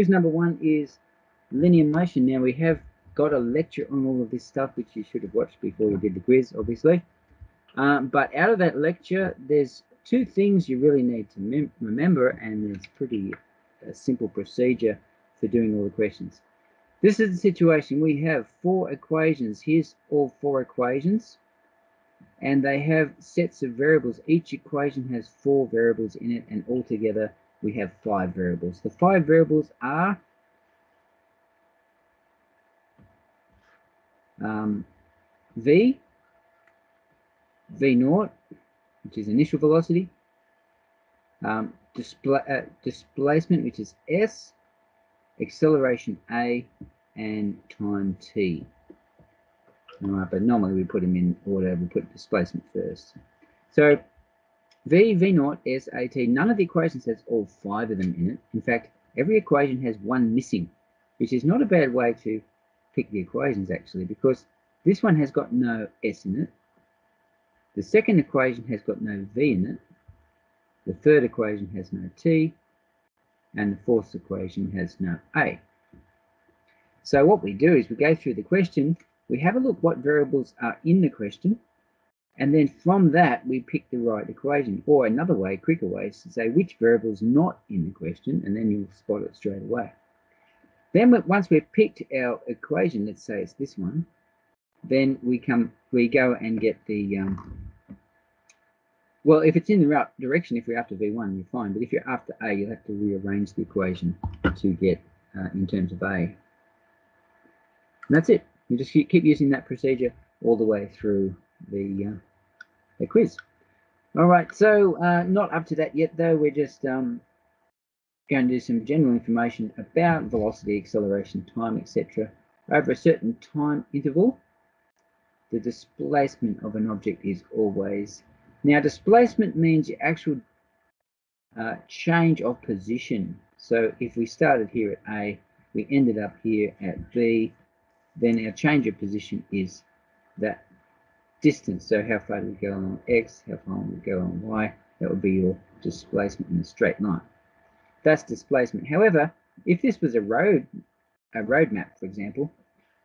quiz number one is linear motion. Now we have got a lecture on all of this stuff, which you should have watched before you did the quiz, obviously. Um, but out of that lecture, there's two things you really need to remember, and it's pretty uh, simple procedure for doing all the questions. This is the situation. We have four equations. Here's all four equations. And they have sets of variables. Each equation has four variables in it, and altogether we have five variables. The five variables are um, v, v naught, which is initial velocity, um, uh, displacement, which is s, acceleration a, and time t. Alright, but normally we put them in order, we put displacement first. So v, v naught, S, s, a, t, none of the equations has all five of them in it. In fact, every equation has one missing, which is not a bad way to pick the equations actually, because this one has got no s in it. The second equation has got no v in it. The third equation has no t. And the fourth equation has no a. So what we do is we go through the question, we have a look what variables are in the question, and then from that we pick the right equation. Or another way, quicker way, is to say which variable is not in the question, and then you'll spot it straight away. Then once we've picked our equation, let's say it's this one, then we come, we go and get the, um, well, if it's in the right direction, if you're after V1, you're fine. But if you're after A, you'll have to rearrange the equation to get uh, in terms of A. And that's it. You just keep using that procedure all the way through the, uh, the quiz. All right, so uh, not up to that yet, though. We're just um, going to do some general information about velocity, acceleration, time, etc. Over a certain time interval, the displacement of an object is always. Now, displacement means your actual uh, change of position. So if we started here at A, we ended up here at B, then our change of position is that distance. So how far do we go along X, how far do we go along Y? That would be your displacement in a straight line. That's displacement. However, if this was a road, a road map, for example,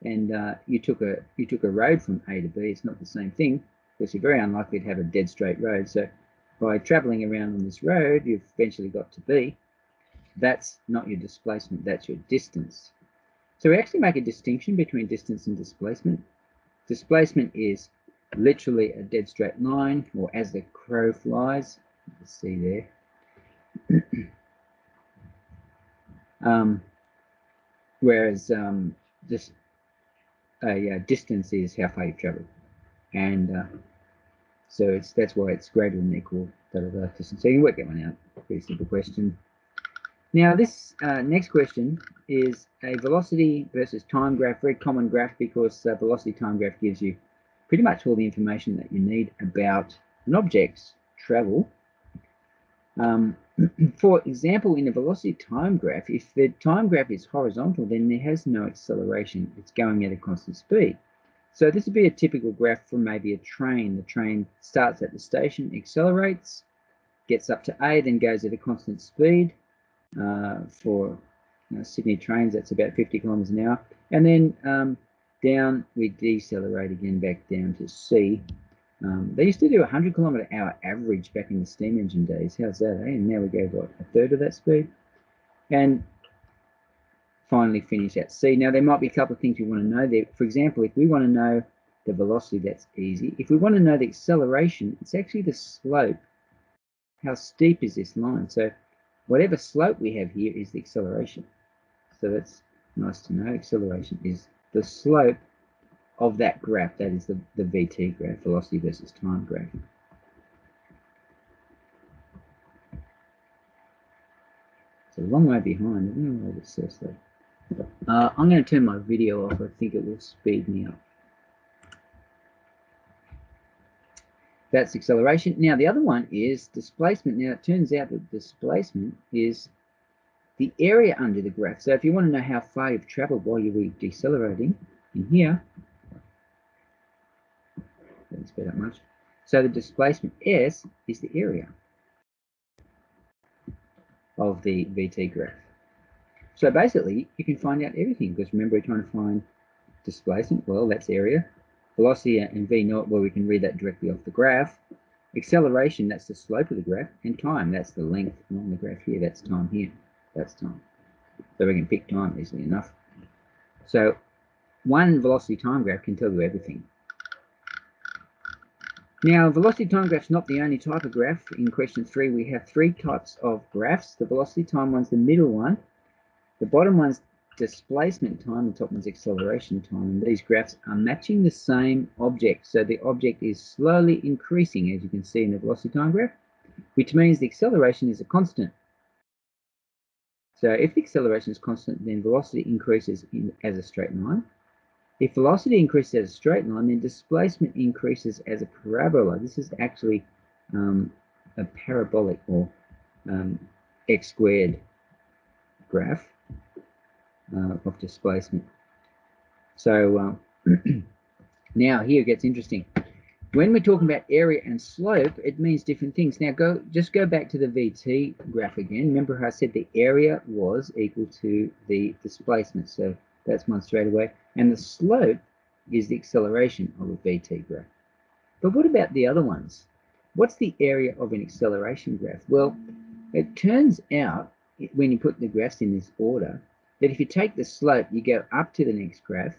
and uh, you took a you took a road from A to B, it's not the same thing because you're very unlikely to have a dead straight road. So by traveling around on this road, you've eventually got to B. That's not your displacement, that's your distance. So we actually make a distinction between distance and displacement. Displacement is literally a dead straight line, or as the crow flies, you see there. Um, whereas um, this uh, distance is how far you've traveled. And uh, so it's that's why it's greater than equal to the distance. So you can work that one out. Pretty simple question. Now this uh, next question is a velocity versus time graph, very common graph because uh, velocity time graph gives you pretty much all the information that you need about an object's travel. Um, for example, in a velocity time graph, if the time graph is horizontal, then there has no acceleration. It's going at a constant speed. So this would be a typical graph for maybe a train. The train starts at the station, accelerates, gets up to A, then goes at a constant speed. Uh, for you know, Sydney trains, that's about 50 kilometers an hour. And then um, down, we decelerate again back down to C um, they used to do 100 kilometer hour average back in the steam engine days. How's that? Eh? And now we go what a third of that speed, and finally finish at C. Now there might be a couple of things we want to know there. For example, if we want to know the velocity, that's easy. If we want to know the acceleration, it's actually the slope. How steep is this line? So whatever slope we have here is the acceleration. So that's nice to know. Acceleration is the slope of that graph, that is the, the VT graph, velocity versus time graph. It's a long way behind. I don't know what it says though. Uh, I'm going to turn my video off. I think it will speed me up. That's acceleration. Now the other one is displacement. Now it turns out that displacement is the area under the graph. So if you want to know how far you've traveled while you were decelerating, in here, didn't speed up much. So the displacement S is the area of the VT graph. So basically, you can find out everything because remember we're trying to find displacement. Well, that's area. Velocity and V naught, well, we can read that directly off the graph. Acceleration, that's the slope of the graph. And time, that's the length along the graph here. That's time here. That's time. So we can pick time easily enough. So one velocity time graph can tell you everything. Now, velocity time graph is not the only type of graph. In question three, we have three types of graphs. The velocity time one's the middle one. The bottom one's displacement time, the top one's acceleration time. And these graphs are matching the same object. So the object is slowly increasing, as you can see in the velocity time graph, which means the acceleration is a constant. So if the acceleration is constant, then velocity increases in, as a straight line. If velocity increases as a straight line, then displacement increases as a parabola. This is actually um, a parabolic or um, x squared graph uh, of displacement. So uh, now here it gets interesting. When we're talking about area and slope, it means different things. Now go just go back to the VT graph again. Remember how I said the area was equal to the displacement. So that's one straight away. And the slope is the acceleration of a VT graph. But what about the other ones? What's the area of an acceleration graph? Well, it turns out when you put the graphs in this order that if you take the slope, you go up to the next graph.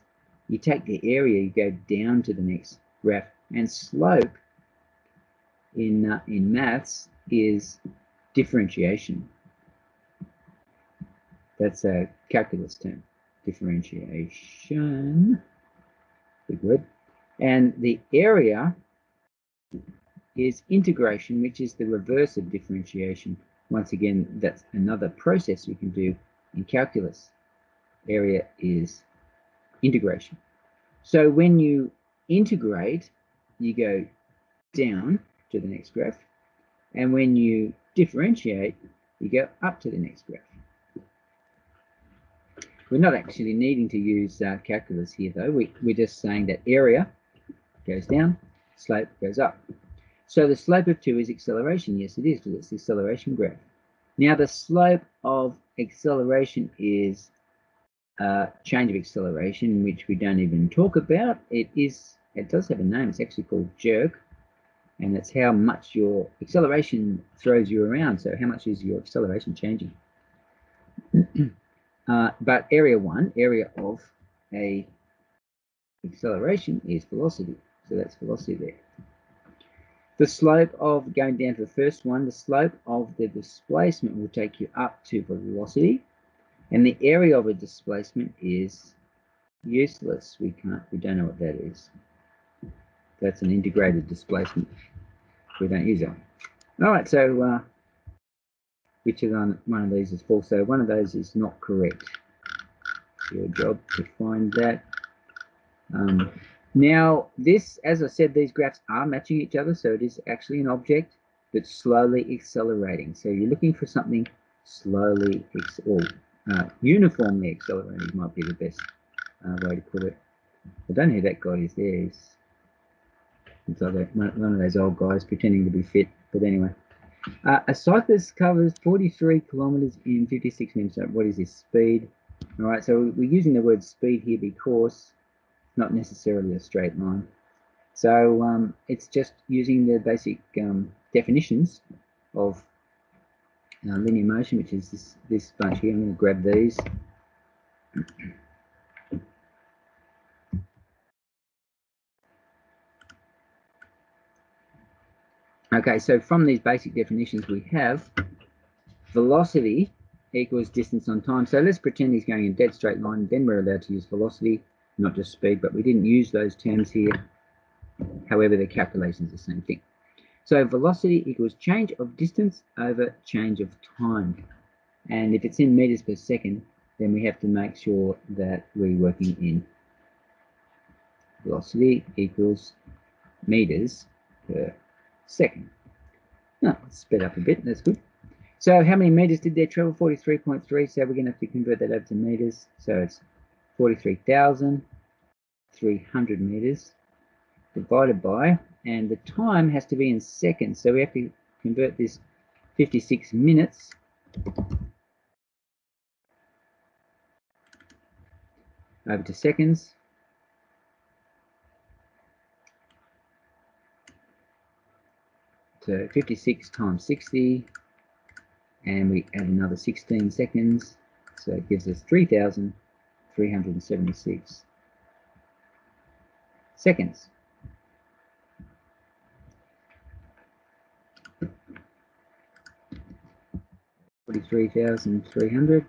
You take the area, you go down to the next graph. And slope in, uh, in maths is differentiation. That's a calculus term differentiation, big word, and the area is integration, which is the reverse of differentiation. Once again, that's another process you can do in calculus. Area is integration. So when you integrate, you go down to the next graph. And when you differentiate, you go up to the next graph. We're not actually needing to use uh, calculus here though. We, we're just saying that area goes down, slope goes up. So the slope of 2 is acceleration. Yes, it is, because it's the acceleration graph. Now the slope of acceleration is uh, change of acceleration, which we don't even talk about. It is, it does have a name. It's actually called jerk. And it's how much your acceleration throws you around. So how much is your acceleration changing? Uh, but area one, area of a acceleration is velocity. So that's velocity there. The slope of going down to the first one, the slope of the displacement will take you up to velocity. And the area of a displacement is useless. We can't, we don't know what that is. That's an integrated displacement. We don't use it. All right, so uh, which of on one of these is false. So one of those is not correct. Your job to find that. Um, now, this, as I said, these graphs are matching each other, so it is actually an object that's slowly accelerating. So you're looking for something slowly or uh, uniformly accelerating might be the best uh, way to put it. I don't know who that guy is there. He's, he's like one of those old guys pretending to be fit. But anyway. Uh, a cyclist covers 43 kilometers in 56 minutes. What is this speed? All right, so we're using the word speed here because it's not necessarily a straight line. So um, it's just using the basic um, definitions of uh, linear motion, which is this, this bunch here. I'm going to grab these. Okay, so from these basic definitions we have velocity equals distance on time. So let's pretend he's going in a dead straight line, then we're allowed to use velocity, not just speed, but we didn't use those terms here. However, the calculation is the same thing. So velocity equals change of distance over change of time. And if it's in meters per second, then we have to make sure that we're working in velocity equals meters per second. No, let's up a bit, that's good. So how many meters did they travel? 43.3, so we're going to have to convert that over to meters. So it's 43,300 meters divided by, and the time has to be in seconds, so we have to convert this 56 minutes over to seconds. So 56 times 60, and we add another 16 seconds, so it gives us 3,376 seconds. Forty-three thousand three hundred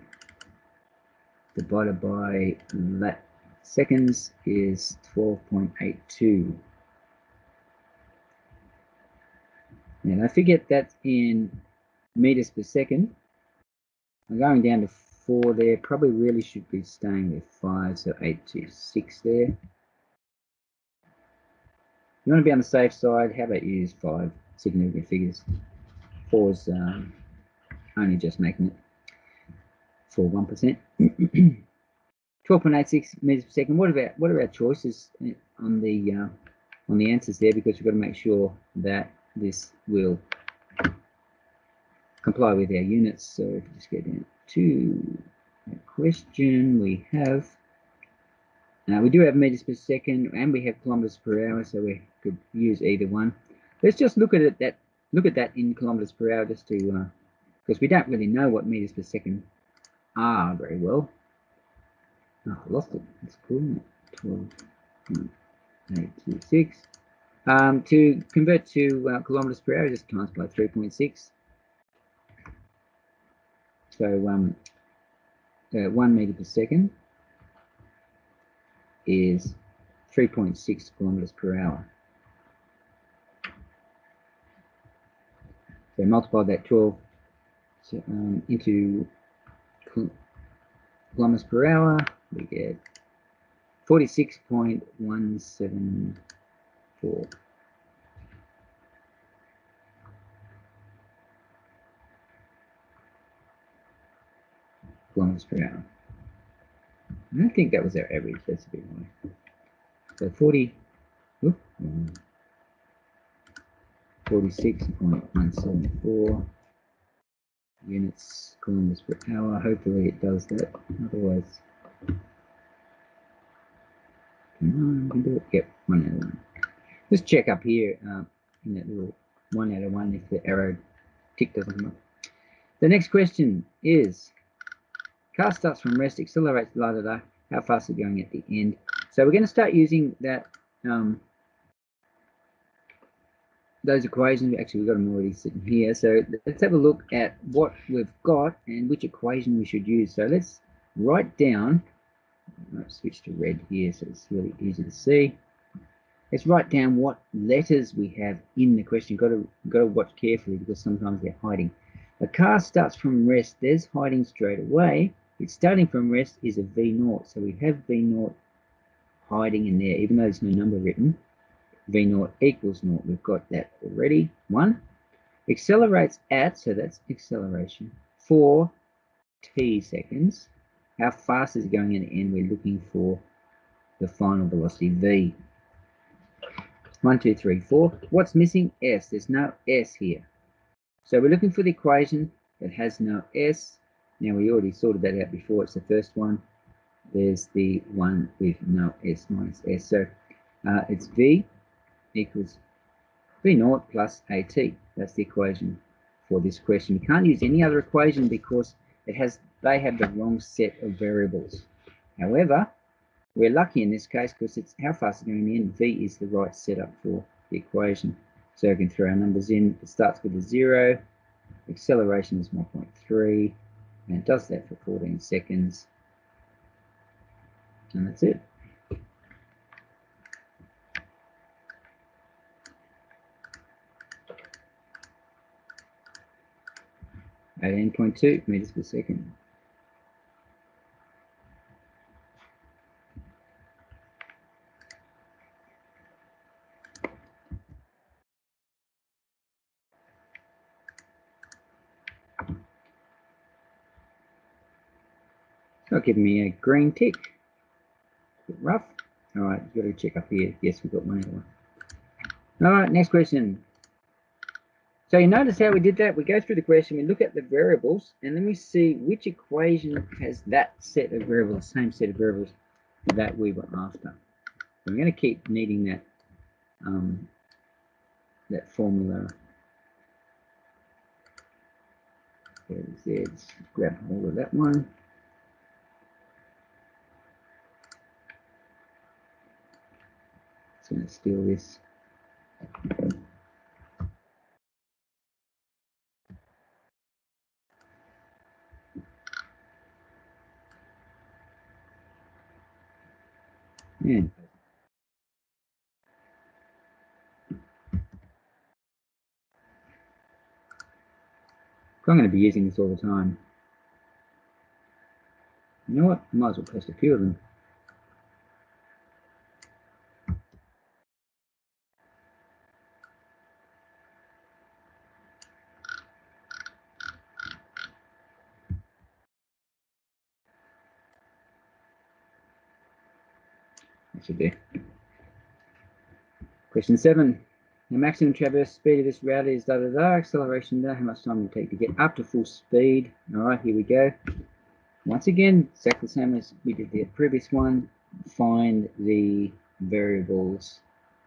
divided by that seconds is 12.82. And I forget that's in meters per second. I'm going down to four there. Probably really should be staying with five, so eight to six there. You want to be on the safe side? How about use five significant figures? Four is um, only just making it for one percent. 12.86 meters per second. What about what are our choices eh, on the uh, on the answers there? Because we've got to make sure that this will comply with our units. So if we just go down to the question, we have now we do have meters per second and we have kilometers per hour, so we could use either one. Let's just look at it that look at that in kilometers per hour just to because uh, we don't really know what meters per second are very well. Oh, I lost it. That's cool. 12, 8, 2, 6. Um, to convert to uh, kilometers per hour, just times by 3.6. So um, uh, 1 meter per second is 3.6 kilometers per hour. So multiply that 12 so, um, into kilometers per hour, we get 46.174. kilometers per hour. I don't think that was our average, that's a bit high. So 40, 46.174 units kilometers per hour. Hopefully it does that. Otherwise, come on, can do it. Yep, one out of one. Let's check up here uh, in that little one out of one if the arrow tick doesn't come up. The next question is Car starts from rest, accelerates, la da da. How fast is going at the end? So we're going to start using that um, those equations. Actually, we've got them already sitting here. So let's have a look at what we've got and which equation we should use. So let's write down. I'll switch to red here, so it's really easy to see. Let's write down what letters we have in the question. You've got to got to watch carefully because sometimes they're hiding. A car starts from rest. There's hiding straight away. It's starting from rest is a V naught. So we have V naught hiding in there, even though there's no number written. V naught equals naught. We've got that already. One. Accelerates at, so that's acceleration, for t seconds. How fast is it going in the end? We're looking for the final velocity v. One, two, three, four. What's missing? S. There's no S here. So we're looking for the equation that has no S. Now we already sorted that out before. It's the first one. There's the one with no S minus S. So uh, it's V equals V naught plus AT. That's the equation for this question. You can't use any other equation because it has they have the wrong set of variables. However, we're lucky in this case because it's how fast it's going in. V is the right setup for the equation. So I can throw our numbers in. It starts with a zero. Acceleration is 1.3 and it does that for 14 seconds and that's it Eighteen point two meters per second. Giving me a green tick. rough. All right, got to check up here. Yes, we've got one. All right, next question. So you notice how we did that? We go through the question, we look at the variables, and then we see which equation has that set of variables, the same set of variables. that we were after. So I'm going to keep needing that um, that formula. There's grab hold of that one. Going to steal this. Yeah. I'm going to be using this all the time. You know what? I might as well post a few of them. Should. Question seven. The maximum traverse speed of this route is da da da, acceleration da, how much time will it take to get up to full speed? All right, here we go. Once again, exactly the same as we did the previous one, find the variables.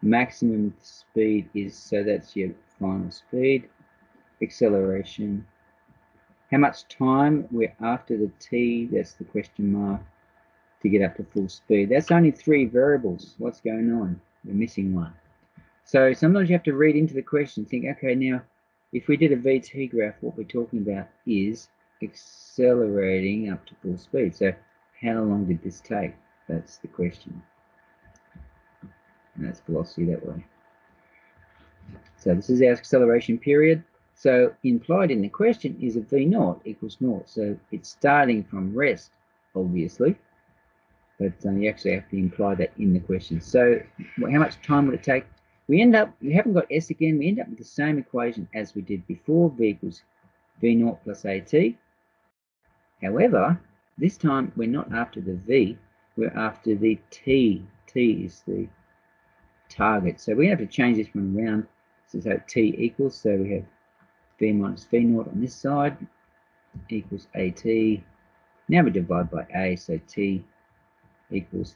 Maximum speed is, so that's your final speed. Acceleration. How much time we're after the t, that's the question mark, to get up to full speed. That's only three variables. What's going on? We're missing one. So sometimes you have to read into the question, think, okay, now if we did a VT graph, what we're talking about is accelerating up to full speed. So how long did this take? That's the question. And that's velocity that way. So this is our acceleration period. So implied in the question is a V naught equals naught. So it's starting from rest, obviously, but um, you actually have to imply that in the question. So how much time would it take we end up, we haven't got S again, we end up with the same equation as we did before, V equals V naught plus AT. However, this time we're not after the V, we're after the T. T is the target. So we have to change this one around so that T equals, so we have V minus V naught on this side equals AT. Now we divide by A, so T equals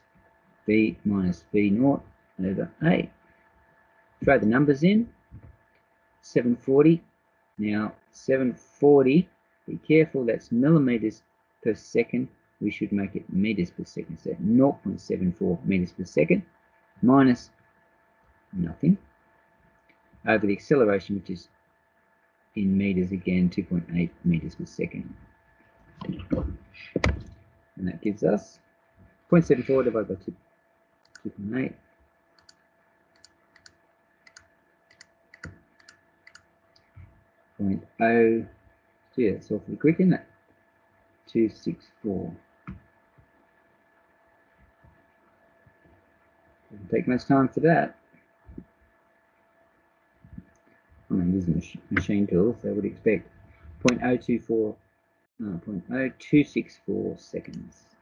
V minus V naught over A. Throw the numbers in. 740 now 740 be careful that's millimeters per second. We should make it meters per second so 0.74 meters per second minus nothing over the acceleration which is in meters again 2.8 meters per second. And that gives us 0.74 divided by 2.8 point oh gee that's awfully quick isn't it 264 doesn't take much time for that. I'm using machine tools so I would expect? 0.024 no, 0.0264 seconds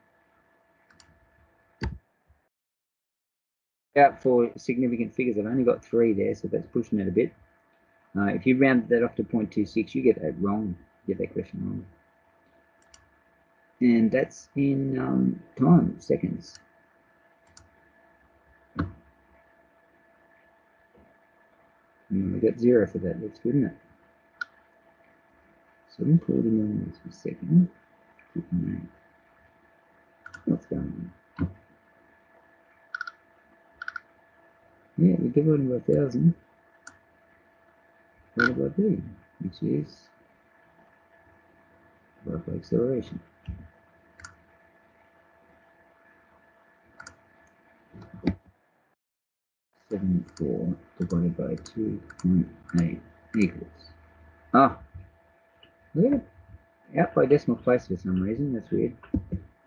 out for significant figures I've only got three there so that's pushing it a bit uh, if you round that off to 0.26, you get that wrong. You get that question wrong. And that's in um, time, seconds. And we got zero for that. That's good, isn't it? 740 millimeters per second. What's going on? Yeah, we're dividing by 1,000 what about B, which is vertical acceleration. Seven four divided by two point eight equals. Ah, at it. Out by decimal place for some reason. That's weird.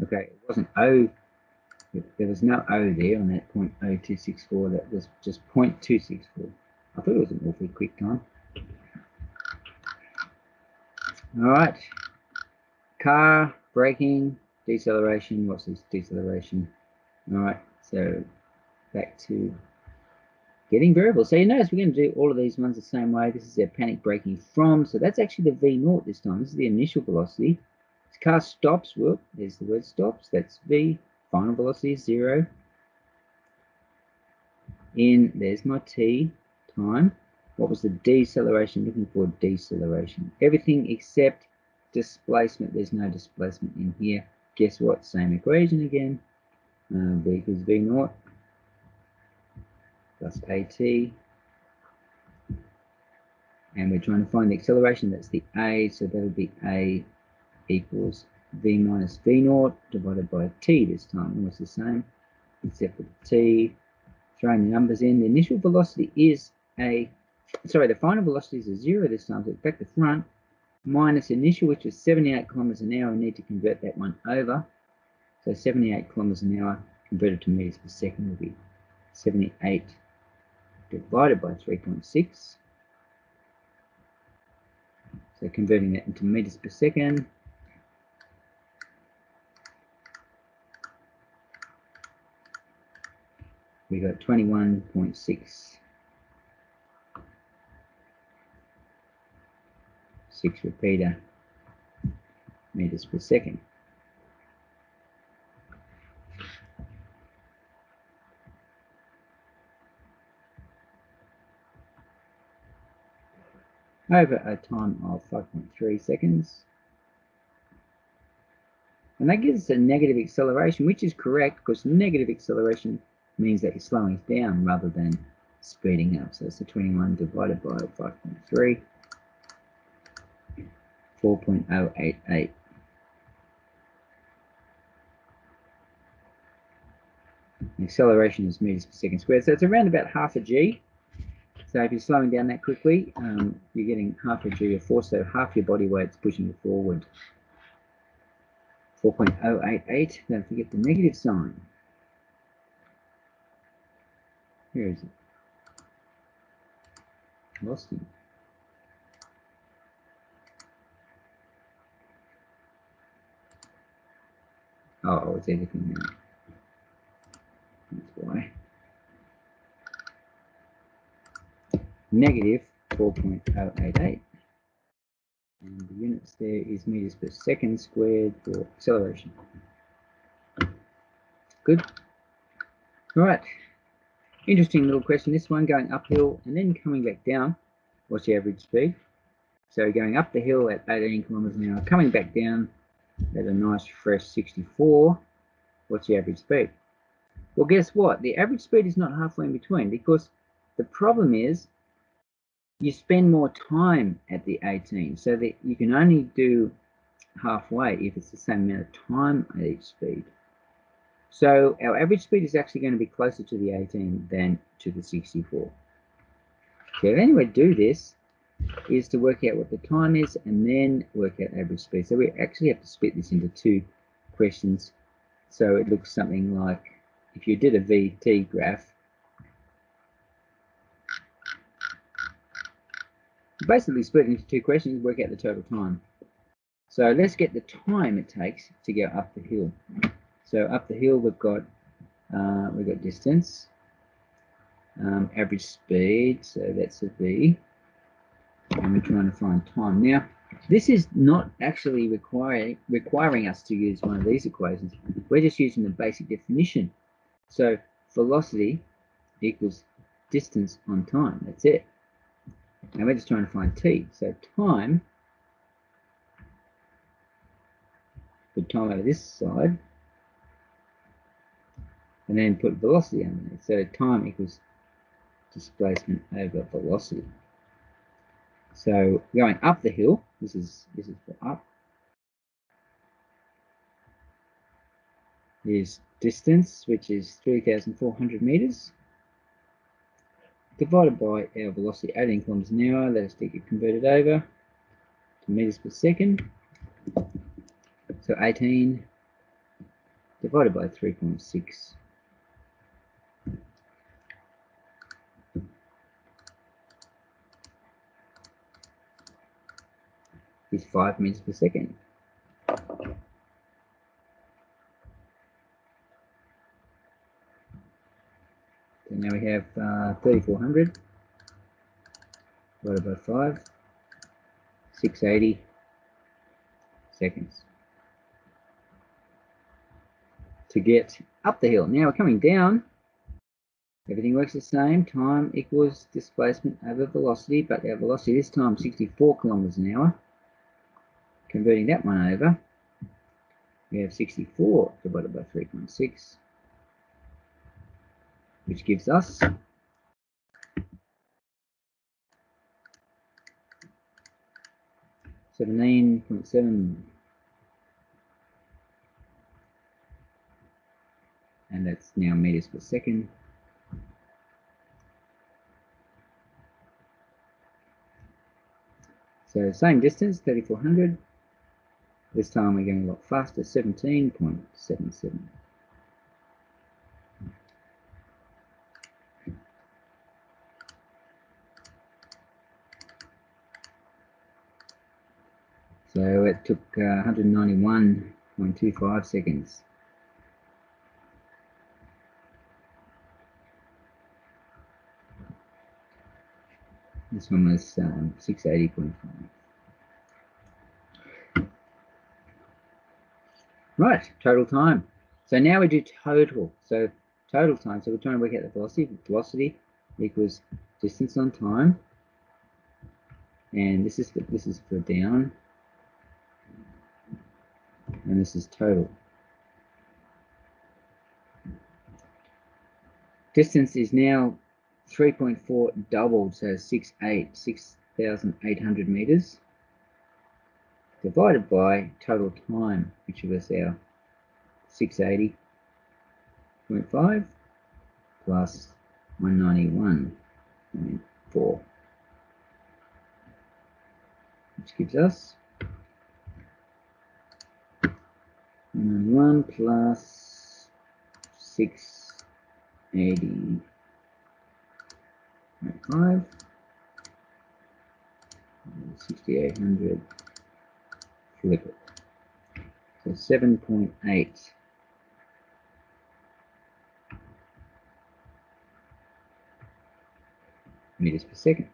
Okay, it wasn't O. There was no O there on that point O two six four. That was just 0.264. I thought it was an awfully quick time. All right. Car, braking, deceleration. What's this deceleration? All right. So back to getting variables. So you notice we're going to do all of these ones the same way. This is their panic braking from. So that's actually the V naught this time. This is the initial velocity. This car stops. Well, there's the word stops. That's V. final velocity is zero. In, there's my t, time. What was the deceleration? Looking for deceleration. Everything except displacement. There's no displacement in here. Guess what? Same equation again. Uh, v equals v naught plus at. And we're trying to find the acceleration. That's the a. So that'll be a equals v minus v naught divided by t this time. Almost the same, except for the t. Throwing the numbers in. The initial velocity is a, sorry, the final velocity is a zero this time. So back to front minus initial, which is 78 kilometers an hour. I need to convert that one over. So 78 kilometers an hour converted to meters per second will be 78 divided by 3.6. So converting that into meters per second. We got 21.6 six repeater meters per second. over a time of 5.3 seconds. And that gives us a negative acceleration, which is correct because negative acceleration means that you're slowing down rather than speeding up. So it's a 21 divided by 5.3, 4.088. acceleration is meters per second squared. So it's around about half a g. So if you're slowing down that quickly, um, you're getting half a g of force, so half your body weight's pushing you forward. 4.088, don't forget the negative sign. Where is it? Lost him. Oh, it's everything now. That's why. negative 4.088. And the units there is meters per second squared for acceleration. Good. All right. Interesting little question. This one going uphill and then coming back down. What's the average speed? So going up the hill at 18 kilometers an hour, coming back down at a nice fresh 64. What's the average speed? Well, guess what? The average speed is not halfway in between because the problem is you spend more time at the 18 so that you can only do halfway if it's the same amount of time at each speed. So our average speed is actually going to be closer to the 18 than to the 64. So the only way to do this is to work out what the time is and then work out average speed. So we actually have to split this into two questions. So it looks something like if you did a VT graph, basically split into two questions, work out the total time. So let's get the time it takes to go up the hill. So up the hill we've got uh, we've got distance, um, average speed, so that's a v, and we're trying to find time. Now this is not actually requiring requiring us to use one of these equations. We're just using the basic definition. So velocity equals distance on time. That's it. And we're just trying to find t. So time, put time over this side, and then put velocity underneath. So time equals displacement over velocity. So going up the hill, this is this is for up, is distance, which is 3,400 meters divided by our velocity 18 kilometers an hour. Let us get it converted over to meters per second. So 18 divided by 3.6. is 5 meters per second. So now we have uh, 3400 divided by 5, 680 seconds. to get up the hill. Now we're coming down. Everything works the same. Time equals displacement over velocity, but our velocity this time 64 kilometers an hour. Converting that one over, we have 64 divided by 3.6, which gives us Seventeen point seven and that's now meters per second. So same distance, 3400. This time we're going a lot faster, 17.77. So it took uh, 191.25 seconds. This one was um, 680.5. Right, total time. So now we do total. So total time. So we're trying to work out the velocity. Velocity equals distance on time. And this is for, this is for down. And this is total. Distance is now 3.4 doubled, so 6,800 6,800 meters divided by total time, which was our 680.5 plus 191.4, which gives us 191 plus 680.5 6800 So 7.8 meters per second.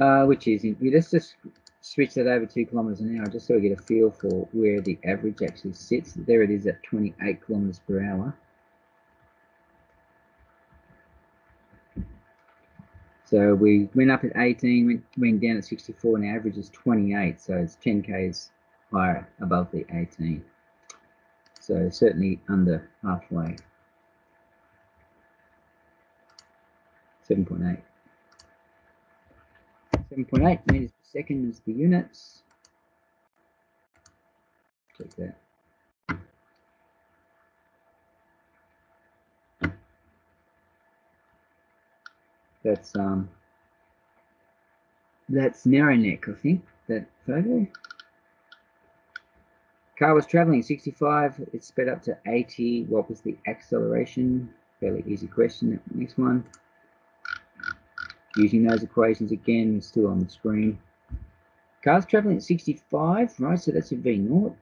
Uh, which is, in, let's just switch that over 2 kilometers an hour just so we get a feel for where the average actually sits. There it is at 28 kilometers per hour. So we went up at 18, went, went down at 64, and average is 28. So it's 10 k's higher above the 18. So certainly under halfway. 7.8. 7.8 meters per second is the units. Take that. That's um that's narrow neck, I think, that photo. Car was traveling 65, it sped up to 80. What was the acceleration? Fairly easy question. Next one. Using those equations again, still on the screen. Car's traveling at 65, right? So that's your V naught.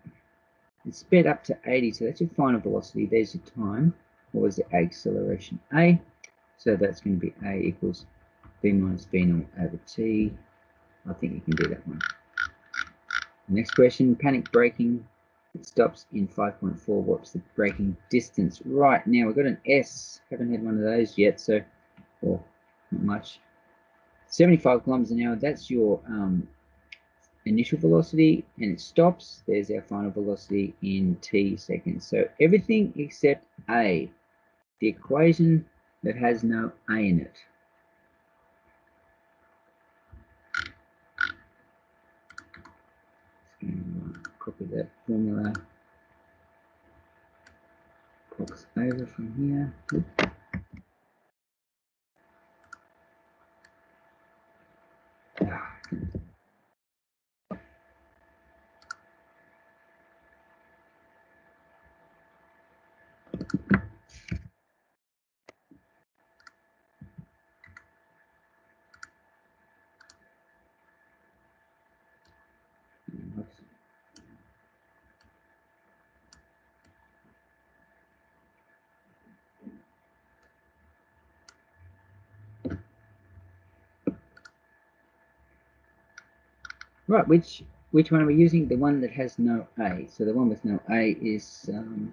It sped up to 80, so that's your final velocity. There's your time. What was the acceleration? A. So that's going to be A equals V minus V naught over T. I think you can do that one. Next question, panic braking. It stops in 5.4. What's the braking distance? Right, now we've got an S. Haven't had one of those yet, so, or not much. 75 kilometers an hour, that's your um, initial velocity, and it stops. There's our final velocity in T seconds. So everything except A. The equation that has no I in it. copy that formula box over from here. Oop. Right, which which one are we using? The one that has no A. So the one with no A is um,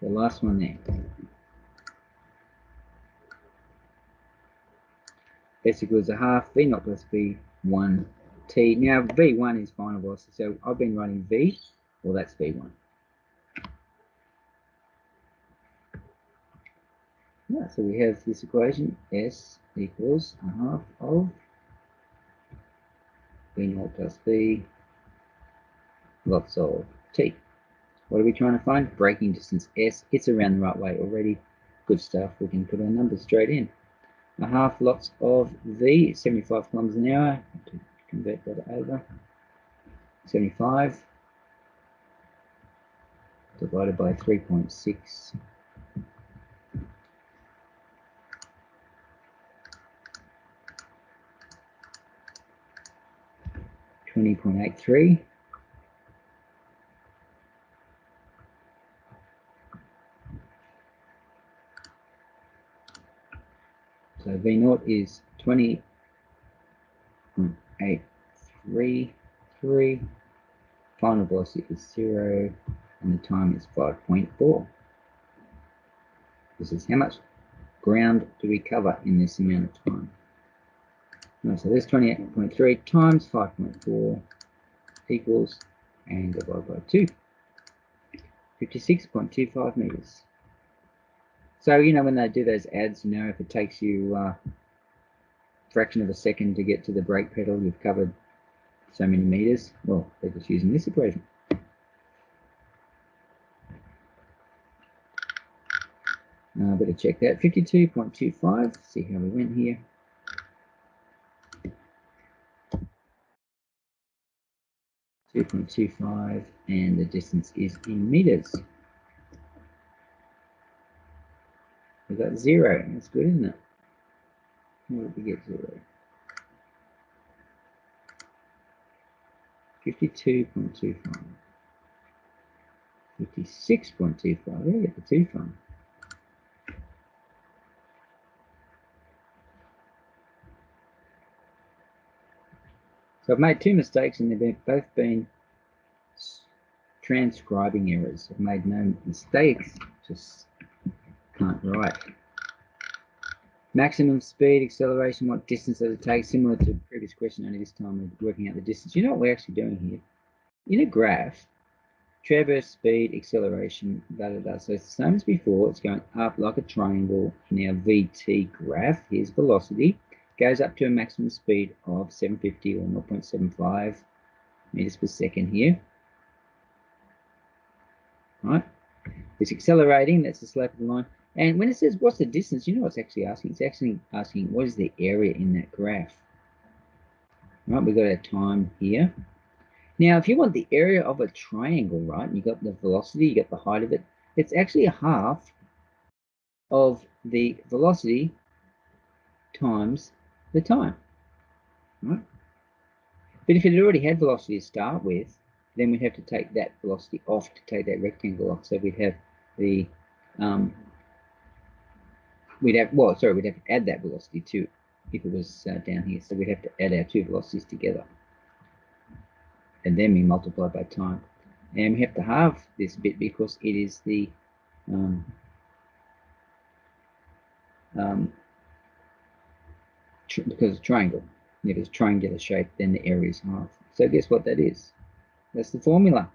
the last one there. S equals a half V naught plus V1 T. Now V1 is final velocity, so I've been writing V, well that's V1. Yeah, so we have this equation S equals a half of V naught plus V lots of T. What are we trying to find? Braking distance S. It's around the right way already. Good stuff. We can put our numbers straight in. A half lots of V, 75 kilometers an hour. To convert that over. 75 divided by 3.6 20.83 So V naught is 20.833. Final velocity is zero and the time is 5.4. This is how much ground do we cover in this amount of time? Right, so this 28.3 times 5.4 equals and divided by 2. 56.25 meters. So, you know, when they do those ads, you know, if it takes you uh, fraction of a second to get to the brake pedal, you've covered so many meters. Well, they're just using this equation. Uh, better check that. 52.25. See how we went here. Two point two five, and the distance is in meters. We got zero. That's good, isn't it? What did we get zero? 52.25. 56.25. Where did get the 2 from? So I've made two mistakes and they've both been transcribing errors. I've made no mistakes, just can't write. Maximum speed, acceleration, what distance does it take? Similar to the previous question, only this time we're working out the distance. You know what we're actually doing here? In a graph, traverse speed, acceleration, da da da. So it's the same as before. It's going up like a triangle our VT graph. Here's velocity. Goes up to a maximum speed of 750 or 0.75 meters per second here. Right? It's accelerating. That's the slope of the line. And when it says what's the distance, you know what it's actually asking? It's actually asking what is the area in that graph. Right, we've got our time here. Now, if you want the area of a triangle, right, You've got the velocity, you got the height of it, it's actually a half of the velocity times the time, right? But if it already had velocity to start with, then we'd have to take that velocity off to take that rectangle off. So we'd have the um, we'd have, well, sorry, we'd have to add that velocity to if it was uh, down here. So we'd have to add our two velocities together. And then we multiply by time. And we have to halve this bit because it is the um, um, because triangle. If it's triangular shape, then the area is half. So guess what that is? That's the formula.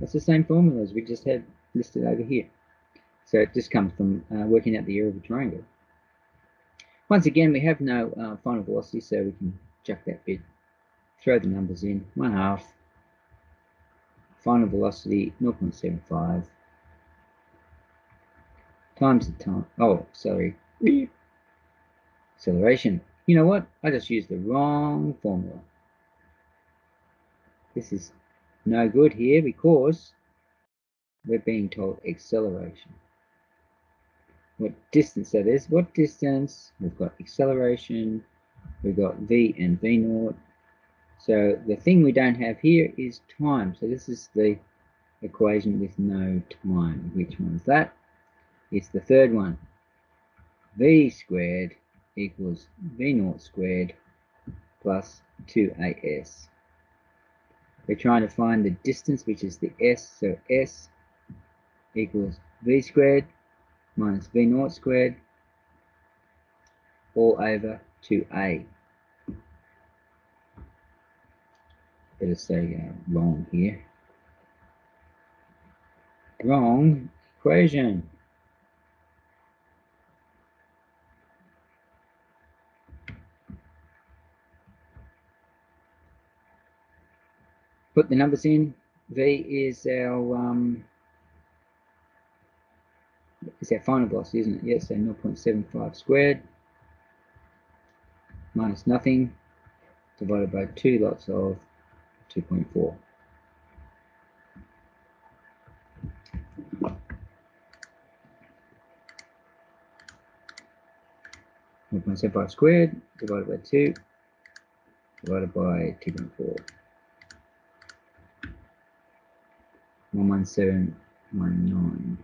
That's the same formula as we just had listed over here. So it just comes from uh, working out the area of a triangle. Once again, we have no uh, final velocity, so we can chuck that bit, throw the numbers in, 1 half, final velocity 0.75, times the time, oh, sorry, acceleration. You know what? I just used the wrong formula. This is no good here because we're being told acceleration what distance that is. What distance? We've got acceleration, we've got v and v naught. So the thing we don't have here is time. So this is the equation with no time. Which one is that? It's the third one. v squared equals v naught squared plus 2as. We're trying to find the distance, which is the s, so s equals v squared minus v naught squared all over 2a. Better say uh, wrong here. Wrong equation. Put the numbers in. V is our um, is our final velocity, isn't it? Yes, so 0.75 squared minus nothing divided by two lots of 2.4. One point seven five squared divided by two divided by two point four. One one seven one nine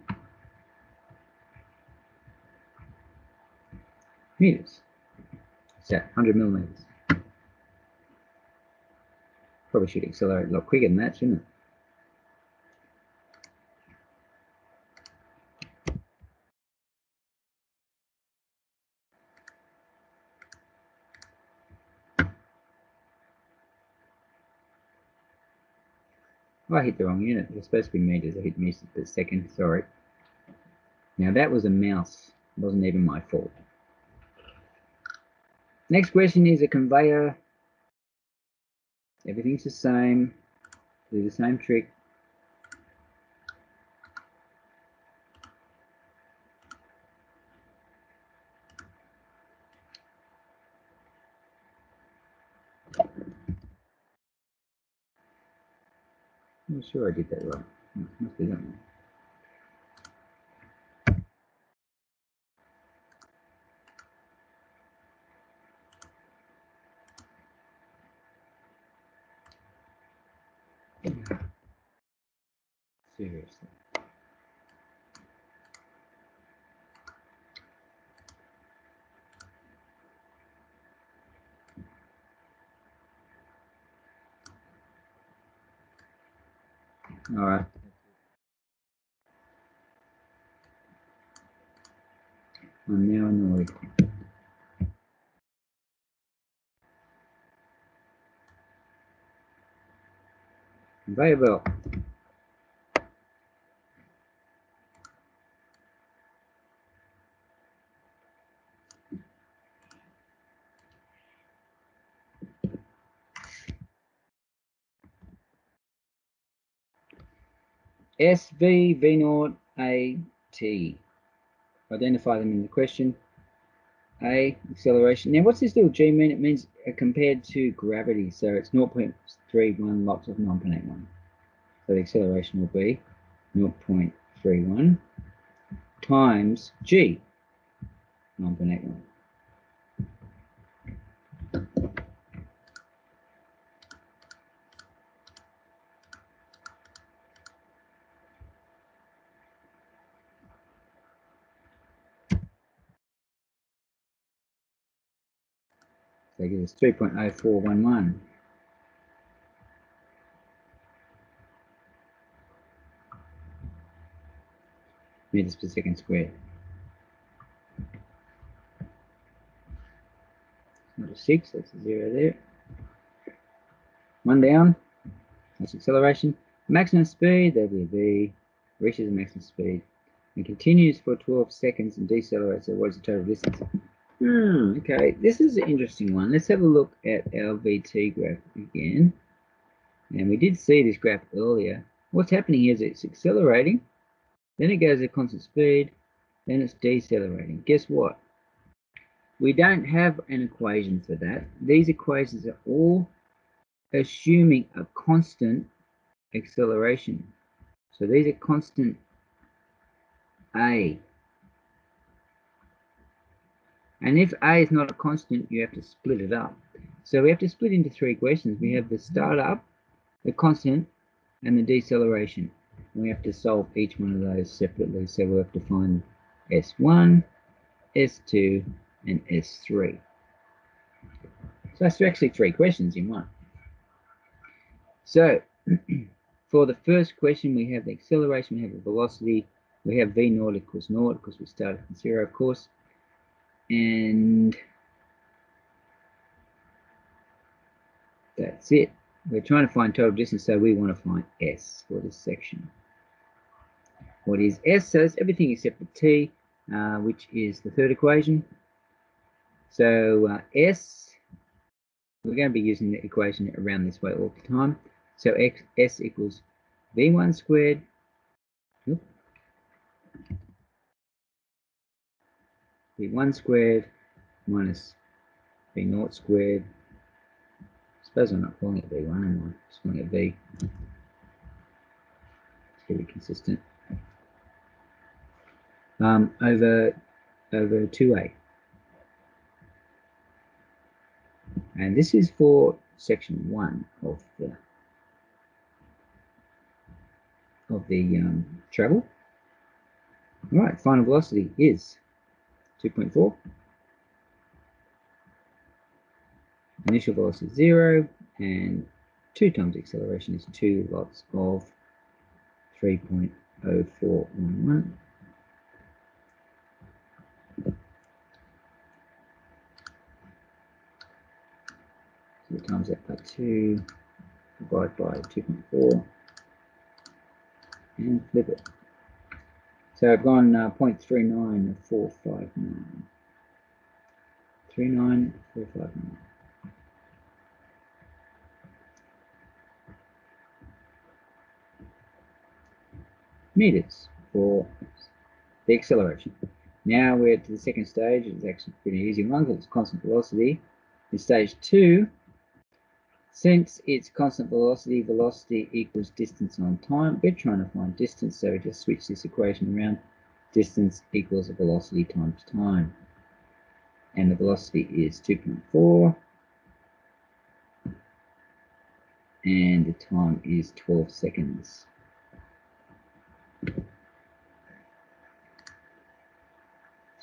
meters. So 100 millimeters. Probably should accelerate a lot quicker than that, shouldn't it? I hit the wrong unit. It's supposed to be meters. I hit meters per second. Sorry. Now that was a mouse. It wasn't even my fault. Next question is a conveyor. Everything's the same. Do the same trick. Sure I did that right. Must be that one. Seriously. All right. I'm now annoyed. Very well. SV, V naught, A, T. Identify them in the question. A, acceleration. Now, what's this little G mean? It means uh, compared to gravity. So it's 0.31 lots of 9.81. So the acceleration will be 0.31 times G, 9.81. Gives us 3.0411. meters per second squared. Not a six, that's a zero there. One down, that's acceleration. Maximum speed, that'll be a V, reaches the maximum speed and continues for 12 seconds and decelerates. So what's the total distance? Hmm, okay, this is an interesting one. Let's have a look at our VT graph again. And we did see this graph earlier. What's happening is it's accelerating, then it goes at constant speed, then it's decelerating. Guess what? We don't have an equation for that. These equations are all assuming a constant acceleration. So these are constant A. And if A is not a constant, you have to split it up. So we have to split into three questions. We have the startup, the constant, and the deceleration. And we have to solve each one of those separately. So we'll have to find S1, S2, and S3. So that's actually three questions in one. So for the first question, we have the acceleration, we have the velocity, we have v naught equals naught because we started from zero, of course. And that's it. We're trying to find total distance, so we want to find S for this section. What is S? So it's everything except the T, uh, which is the third equation. So uh, S, we're going to be using the equation around this way all the time. So X, S equals V1 squared V1 squared minus V naught squared suppose I'm not calling it V1 anymore, I'm just calling it V. To be consistent. Um, over over 2A. And this is for section one of the of the um, travel. All right, final velocity is 2.4. initial velocity is zero and 2 times acceleration is 2 lots of 3.0411. So times that by 2, divide by 2.4, and flip it. So I've gone uh, 0.39459. 39459. meters for the acceleration. Now we're to the second stage. It's actually a pretty easy one because it's constant velocity. In stage two, since it's constant velocity, velocity equals distance on time. We're trying to find distance, so we just switch this equation around. Distance equals the velocity times time. And the velocity is 2.4. And the time is 12 seconds.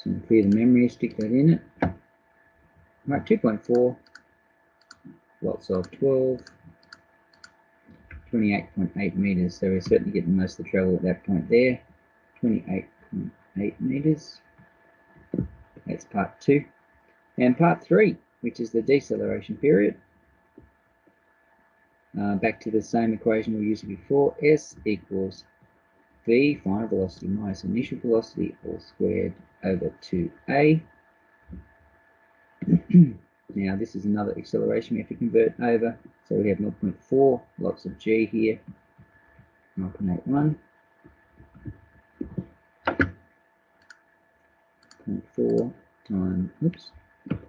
So clear the memory, stick that in it. Right, 2.4, lots of 12, 28.8 meters. So we're certainly getting most of the travel at that point there. 28.8 meters. That's part two. And part three, which is the deceleration period. Uh, back to the same equation we used before. S equals v final velocity minus initial velocity all squared over 2a. now this is another acceleration we have to convert over. So we have 0.4 lots of g here, 0.81. 0.4 times, oops, 4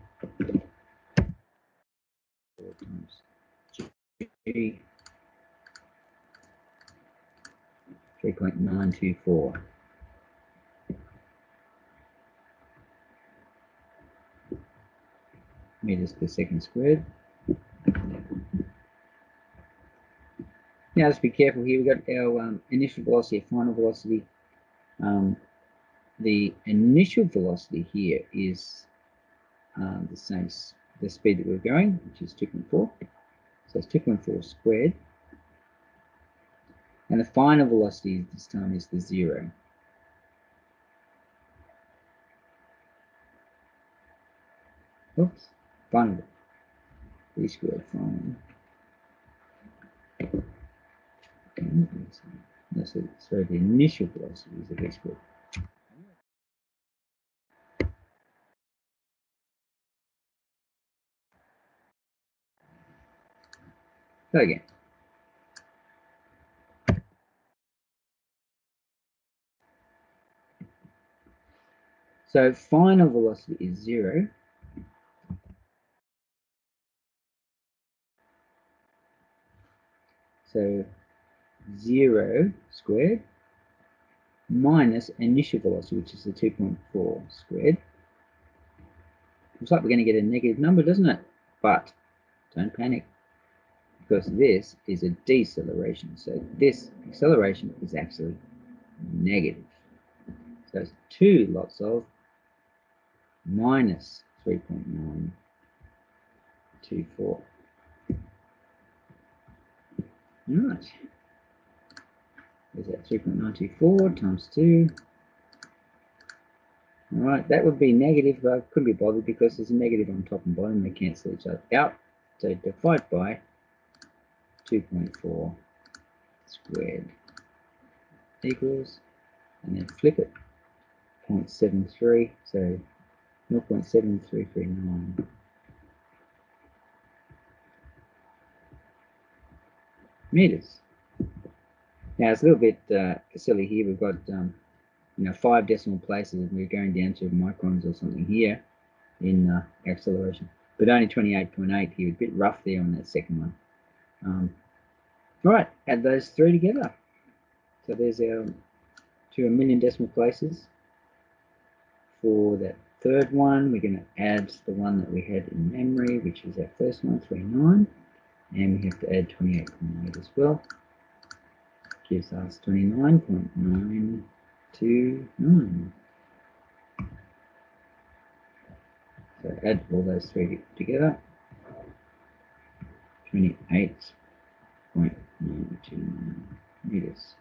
times g 3.924. meters per second squared. Now let's be careful here. We've got our um, initial velocity, final velocity. Um, the initial velocity here is um, the same, the speed that we're going, which is 2.4. So it's 2.4 squared. And the final velocity this time is the zero. Oops, final v squared final. That's it. So the initial velocity is the squared. So again. So final velocity is zero. So zero squared minus initial velocity, which is the 2.4 squared. Looks like we're going to get a negative number, doesn't it? But don't panic because this is a deceleration. So this acceleration is actually negative. So it's two lots of minus 3.9 0.924. Right. Is that 3.924 times 2? Alright, that would be negative, but I couldn't be bothered because there's a negative on top and bottom. They cancel each other out. So divide by 2.4 squared equals, and then flip it, 0.73, so 0.7339. meters. Now it's a little bit uh, silly here. We've got um, you know five decimal places, and we're going down to microns or something here in uh, acceleration, but only 28.8 here. A bit rough there on that second one. Um, all right, add those three together. So there's our to a million decimal places. For that third one, we're going to add the one that we had in memory, which is our first one, 39. And we have to add 28.8 as well. Gives us 29.929. So add all those three together. 28.929 meters.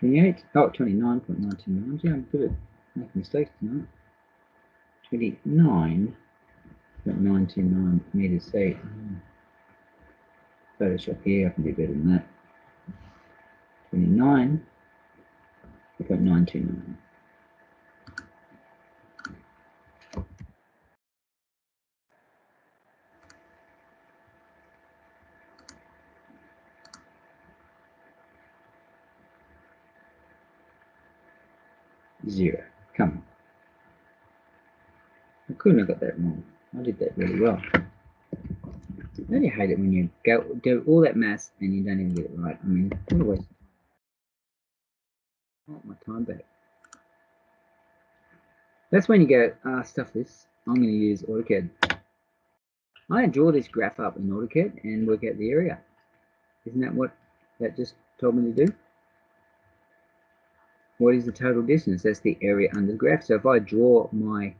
Twenty-eight. Oh, 29.929. Yeah, I'm good at making mistakes tonight. Twenty-nine point nine nine meters. Say, oh. Photoshop here. I can do better than that. Twenty-nine point nine two nine. Zero. Come on. I couldn't have got that wrong. I did that really well. Don't you hate it when you go do all that math and you don't even get it right? I mean, what a waste. I want my time back. That's when you go, ah, stuff this. I'm going to use AutoCAD. To draw this graph up in AutoCAD and work out the area. Isn't that what that just told me to do? What is the total distance? That's the area under the graph. So if I draw my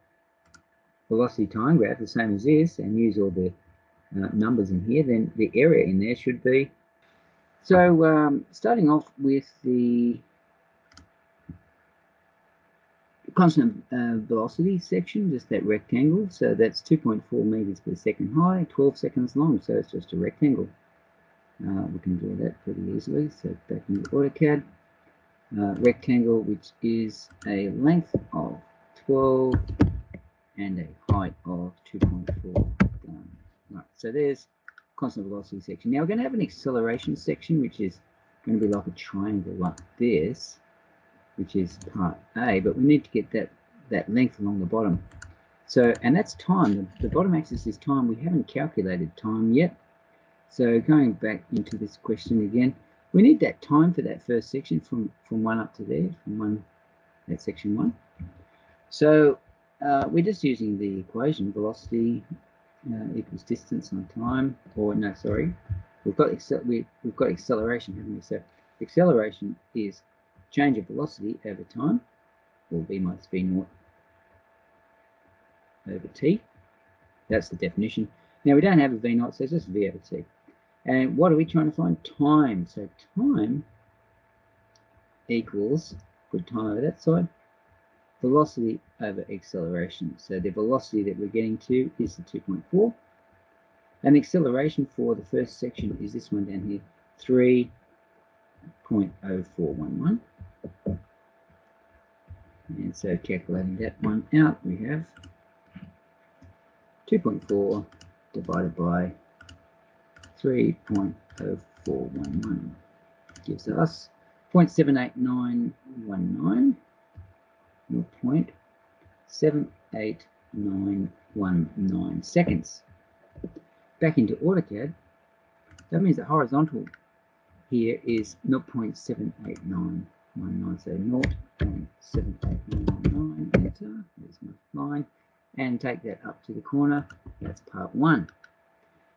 velocity time graph the same as this and use all the uh, numbers in here, then the area in there should be. So um, starting off with the constant uh, velocity section, just that rectangle. So that's 2.4 meters per second high, 12 seconds long. So it's just a rectangle. Uh, we can draw that pretty easily. So back into AutoCAD. Uh, rectangle, which is a length of 12 and a height of 2.4. Um, right, so there's constant velocity section. Now we're going to have an acceleration section, which is going to be like a triangle like this, which is part A, but we need to get that, that length along the bottom. So, and that's time. The, the bottom axis is time. We haven't calculated time yet. So going back into this question again, we need that time for that first section from, from one up to there, from one, that section one. So uh, we're just using the equation velocity uh, equals distance on time, or no, sorry, we've got we, we've got acceleration, haven't we? So acceleration is change of velocity over time, or v minus v naught over t. That's the definition. Now we don't have a v naught, so it's just v over t. And what are we trying to find? Time. So time equals, put time over that side, velocity over acceleration. So the velocity that we're getting to is the 2.4. And the acceleration for the first section is this one down here, 3.0411. And so calculating that one out, we have 2.4 divided by 3.0411 gives us 0.78919 or 0.78919 seconds. Back into AutoCAD, that means the horizontal here is 0.78919, so 0.78919, enter, there's my line, and take that up to the corner, that's part one.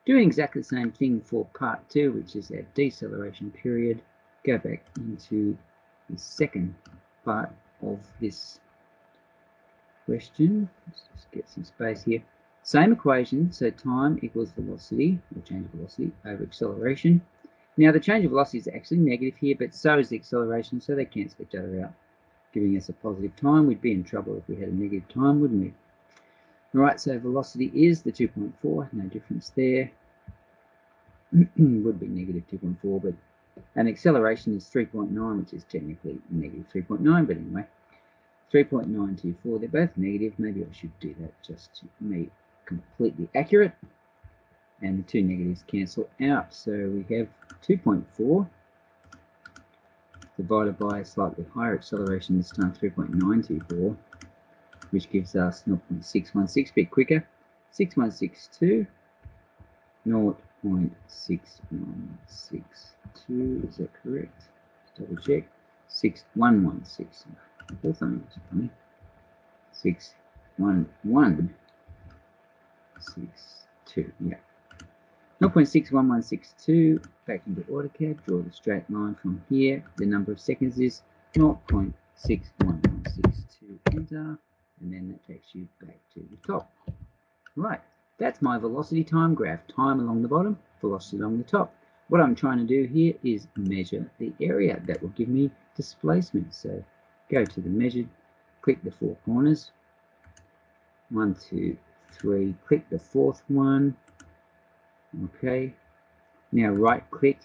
Doing exactly the same thing for part two, which is that deceleration period, go back into the second part of this question. Let's just get some space here. Same equation, so time equals velocity, or change of velocity, over acceleration. Now the change of velocity is actually negative here, but so is the acceleration, so they cancel each other out, giving us a positive time. We'd be in trouble if we had a negative time, wouldn't we? All right, so velocity is the 2.4, no difference there. Would be negative 2.4, but and acceleration is 3.9, which is technically negative 3.9, but anyway, 3.924, they're both negative. Maybe I should do that just to make completely accurate. And the two negatives cancel out. So we have 2.4 divided by a slightly higher acceleration, this time 3.924 which gives us 0.616, a bit quicker. 6162, 0.6162, is that correct? Double check. 6116. Both numbers funny. 61162, yeah. 0.61162, back into AutoCAD, draw the straight line from here. The number of seconds is 0.61162, enter and then that takes you back to the top. Right, that's my velocity time graph. Time along the bottom, velocity along the top. What I'm trying to do here is measure the area. That will give me displacement. So go to the measured, click the four corners. One, two, three, click the fourth one. Okay, now right click,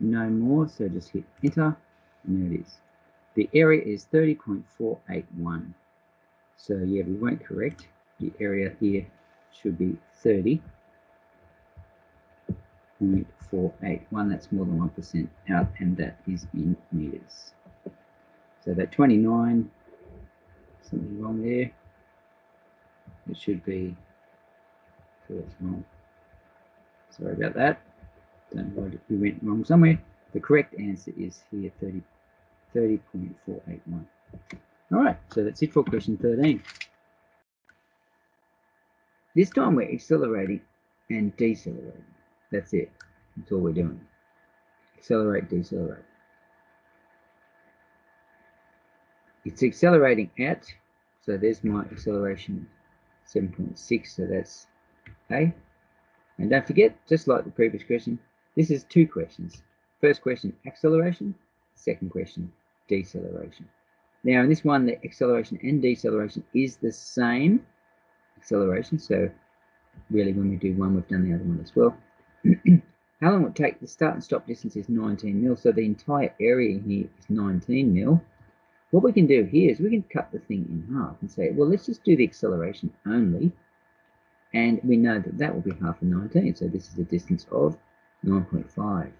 no more, so just hit enter, and there it is. The area is 30.481. So yeah, we weren't correct. The area here should be 30.481. That's more than 1% out, and that is in meters. So that 29, something wrong there. It should be, that's wrong. Sorry about that. Don't know we went wrong somewhere. The correct answer is here 30, 30.481. All right, so that's it for question 13. This time we're accelerating and decelerating. That's it. That's all we're doing. Accelerate, decelerate. It's accelerating at, so there's my acceleration 7.6, so that's A. And don't forget, just like the previous question, this is two questions. First question, acceleration. Second question, deceleration. Now in this one, the acceleration and deceleration is the same acceleration. So really when we do one, we've done the other one as well. How long will it take? The start and stop distance is 19 mil. So the entire area here is 19 mil. What we can do here is we can cut the thing in half and say, well, let's just do the acceleration only. And we know that that will be half of 19. So this is a distance of 9.5.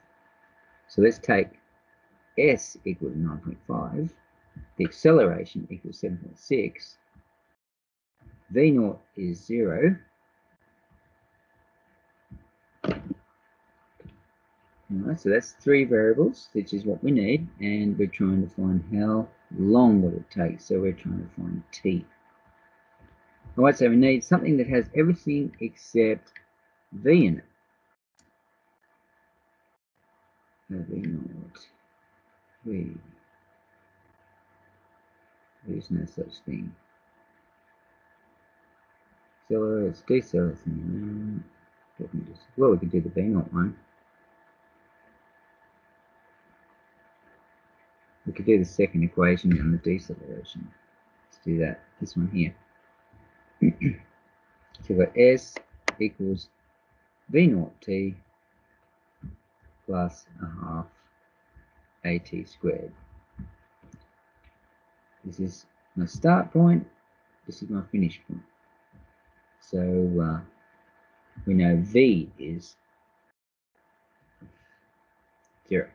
So let's take S equal to 9.5 the acceleration equals 7.6, V naught is 0, Alright, so that's three variables, which is what we need, and we're trying to find how long will it take, so we're trying to find t. Alright, so we need something that has everything except v in it. Uh, v naught, v there's no such thing. Accelerates, decelerates. Well, we could do the naught one. We could do the second equation and the deceleration. Let's do that. This one here. so we've got S equals V naught T plus a half AT squared. This is my start point. This is my finish point. So uh, we know V is zero.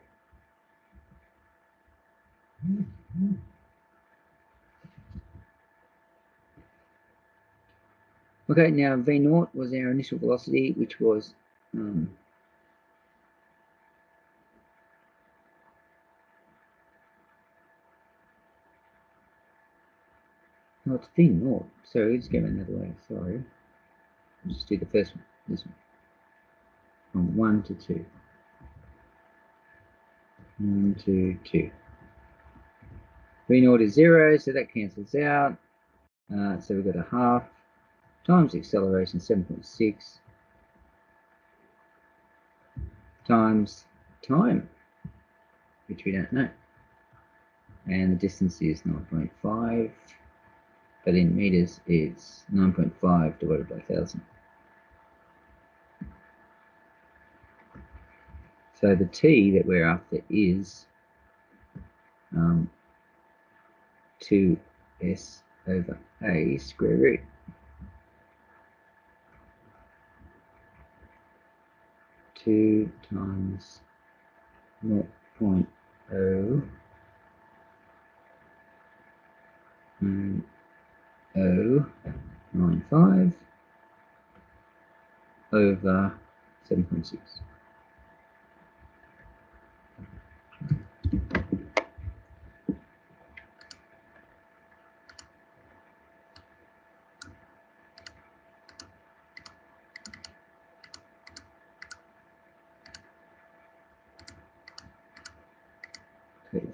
Okay, now V naught was our initial velocity, which was um, No, it's V naught. So let's go another way. Sorry. Just do the first one. This one. From one to two. One to two. V naught is zero, so that cancels out. Uh, so we've got a half times acceleration 7.6 times time, which we don't know. And the distance is 9.5, but in meters it's 9.5 divided by 1000. So the t that we're after is um, 2s over a square root. Two times 0 0.0 and 0.095 over 7.6.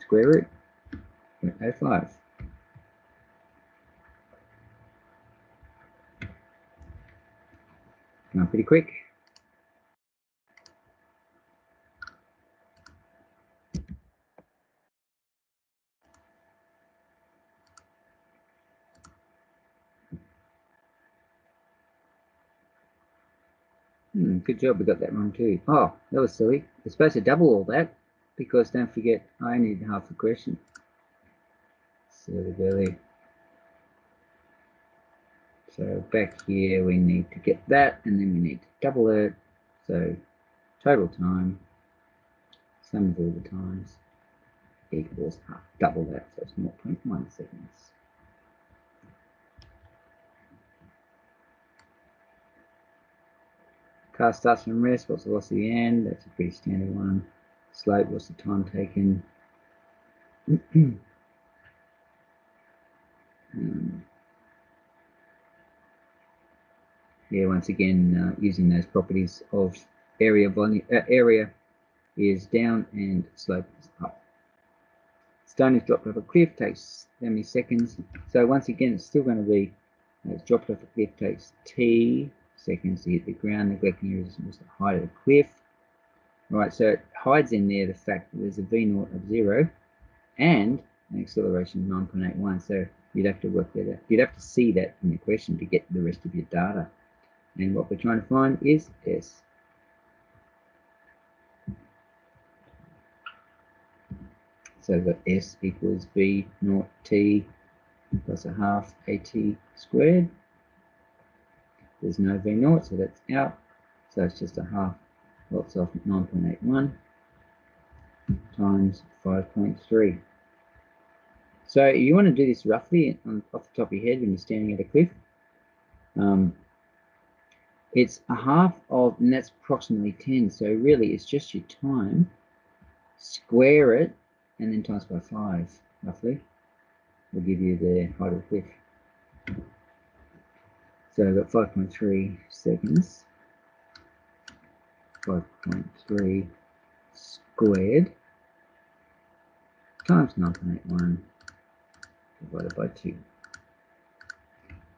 square root 0.05. Now pretty quick. Hmm, good job we got that wrong too. Oh, that was silly. We're supposed to double all that because don't forget I need half the question. So belly. So back here we need to get that and then we need to double it. So total time, sum of all the times equals half, double that, so it's 0.1 seconds. Car starts from rest, what's the velocity end? That's a pretty standard one slope, what's the time taken? um, yeah, once again, uh, using those properties of area volume, uh, area is down and slope is up. Stone is dropped off a cliff, takes how many seconds? So once again, it's still going to be, uh, it's dropped off a cliff, takes t seconds to hit the ground, neglecting the height of the cliff. Right, so it hides in there the fact that there's a V naught of zero and an acceleration of 9.81. So you'd have to work that out. You'd have to see that in the question to get the rest of your data. And what we're trying to find is S. So we've got S equals V naught T plus a half AT squared. There's no V naught, so that's out. So it's just a half lots of 9.81 times 5.3. So you want to do this roughly off the top of your head when you're standing at a cliff. Um, it's a half of, and that's approximately 10. So really it's just your time, square it, and then times by 5, roughly, will give you the height of cliff. So I've got 5.3 seconds 5.3 squared times 9.81 divided by 2.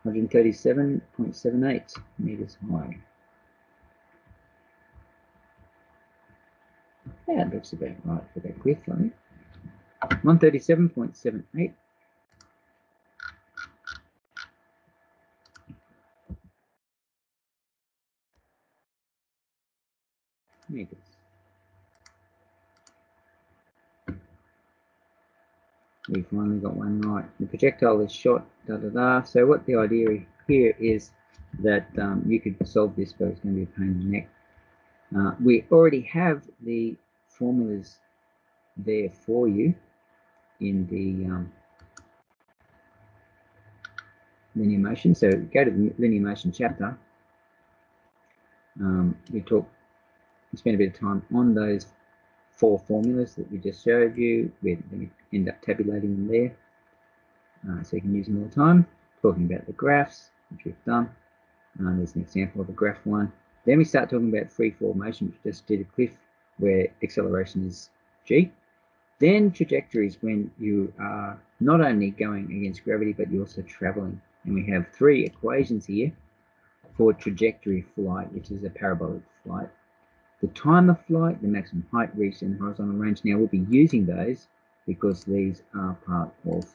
137.78 meters high. That looks about right for that cliff, think. 137.78 meters. We finally got one right. The projectile is shot, da da da. So what the idea here is that um, you could solve this, but it's going to be a pain in the neck. Uh, we already have the formulas there for you in the um, linear motion. So go to the linear motion chapter. Um, we talk we spend a bit of time on those four formulas that we just showed you. We're going to end up tabulating them there. Uh, so you can use them all the time. Talking about the graphs, which we've done. Uh, there's an example of a graph one. Then we start talking about free fall motion, which just did a cliff where acceleration is g. Then trajectories when you are not only going against gravity, but you're also traveling. And we have three equations here for trajectory flight, which is a parabolic flight. The time of flight, the maximum height reached the horizontal range. Now we'll be using those because these are part of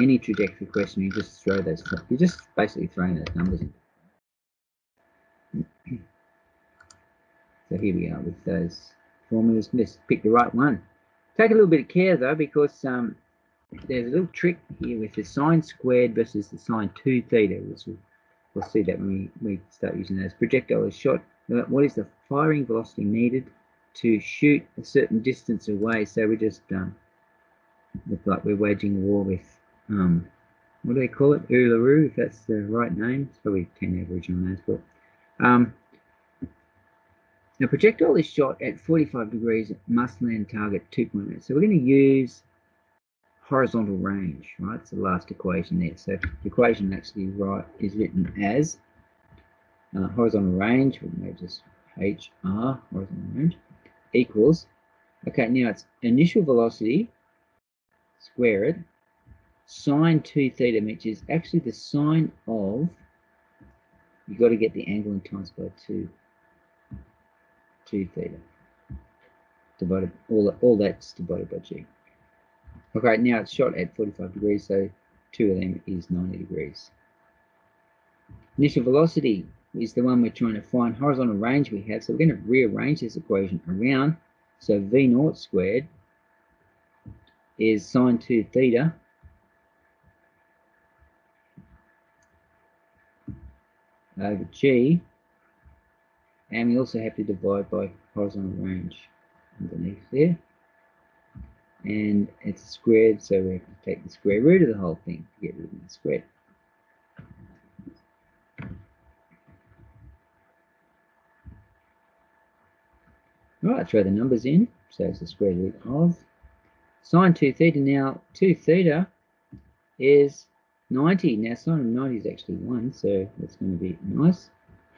any trajectory question. You just throw those, you're just basically throwing those numbers in. So here we are with those formulas. Let's pick the right one. Take a little bit of care though, because um, there's a little trick here with the sine squared versus the sine 2 theta. We'll, we'll see that when we, we start using those. Projectile is shot. What is the firing velocity needed to shoot a certain distance away? So we just um, look like we're waging war with, um, what do they call it? Uluru, if that's the right name. It's probably 10 Aboriginal names, but um, now projectile is shot at 45 degrees, must land target 2.8. So we're going to use horizontal range, right? It's the last equation there. So the equation actually right is written as uh, horizontal range, we may just HR, horizontal range, equals, okay, now it's initial velocity squared sine 2 theta, which is actually the sine of, you've got to get the angle in times by 2, 2 theta, divided, all, all that's divided by g. Okay, now it's shot at 45 degrees, so 2 of them is 90 degrees. Initial velocity is the one we're trying to find. Horizontal range we have, so we're going to rearrange this equation around. So V naught squared is sine 2 theta over G, and we also have to divide by horizontal range underneath there and it's squared so we have to take the square root of the whole thing to get rid of the square. Right, throw the numbers in. So it's the square root of sine 2 theta. Now 2 theta is 90. Now sine of 90 is actually 1, so that's going to be nice.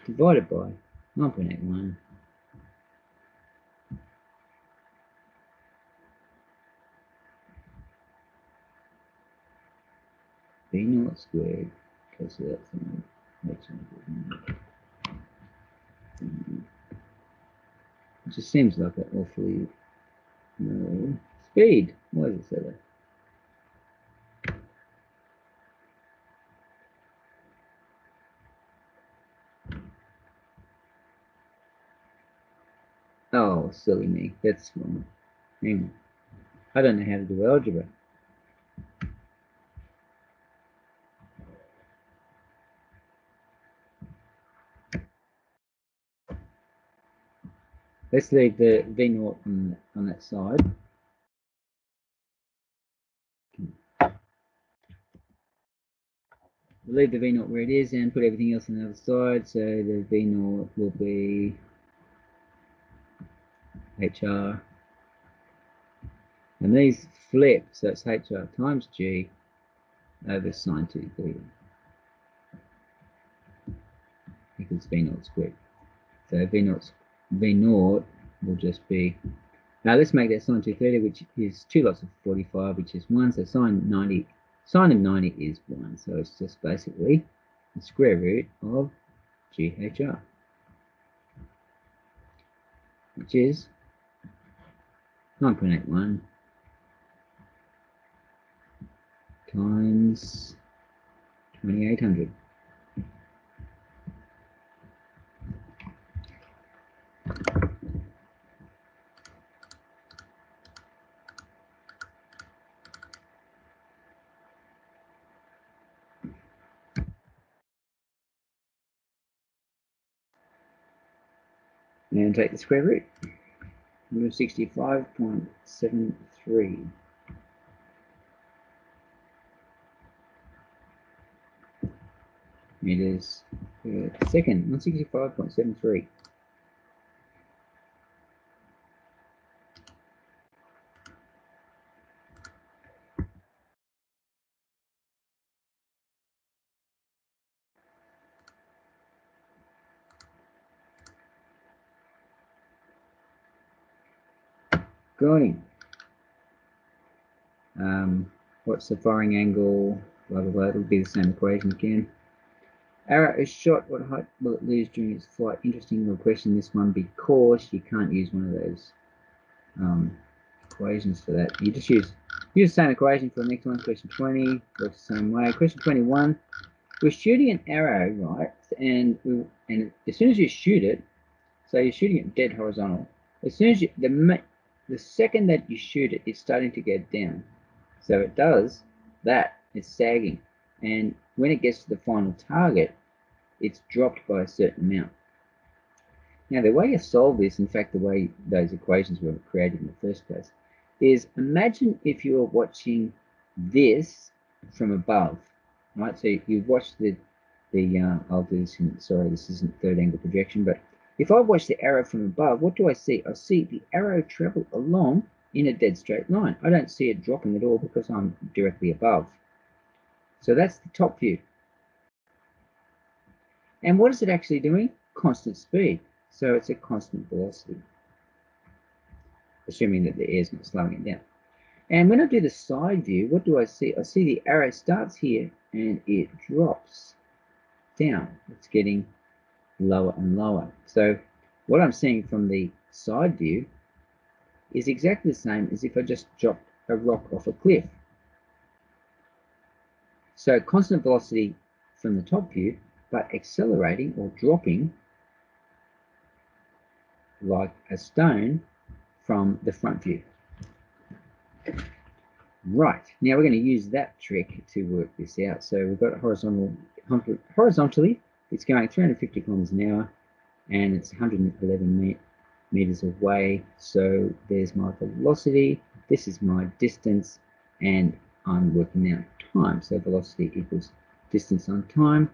Divided by 9.81 v naught squared plus that thing makes it just seems like an awfully no speed. Why does it say that? Oh, silly me. That's wrong. Hang on. I don't know how to do algebra. Let's leave the V naught on, on that side. We'll leave the V naught where it is and put everything else on the other side. So the V naught will be HR. And these flip, so it's HR times G over sine 2 theta equals V naught squared. So V naught V naught will just be, now let's make that sine 2 theta, which is 2 lots of 45, which is 1. So sine 90, sine of 90 is 1. So it's just basically the square root of GHR, which is 9.81 times 2800. And take the square root. 165.73. meters per second, 165.73. going. Um, what's the firing angle, blah, blah, blah. It'll be the same equation again. Arrow is shot, what height will it lose during its flight? Interesting little question, this one, because you can't use one of those um, equations for that. You just use use the same equation for the next one, question 20, works the same way. Question 21, we're shooting an arrow, right? And we, and as soon as you shoot it, so you're shooting it dead horizontal. As soon as you, the, the second that you shoot it, it's starting to get down. So it does that, it's sagging. And when it gets to the final target, it's dropped by a certain amount. Now, the way you solve this, in fact, the way those equations were created in the first place, is imagine if you were watching this from above, right? So you watch the, the uh, I'll do this in, sorry, this isn't third angle projection, but if I watch the arrow from above, what do I see? I see the arrow travel along in a dead straight line. I don't see it dropping at all because I'm directly above. So that's the top view. And what is it actually doing? Constant speed. So it's a constant velocity, assuming that the air is not slowing it down. And when I do the side view, what do I see? I see the arrow starts here and it drops down. It's getting lower and lower. So what I'm seeing from the side view is exactly the same as if I just dropped a rock off a cliff. So constant velocity from the top view, but accelerating or dropping like a stone from the front view. Right, now we're going to use that trick to work this out. So we've got horizontal, horizontally, it's going 350 kilometers an hour and it's 111 meters away. So there's my velocity, this is my distance, and I'm working out time. So velocity equals distance on time.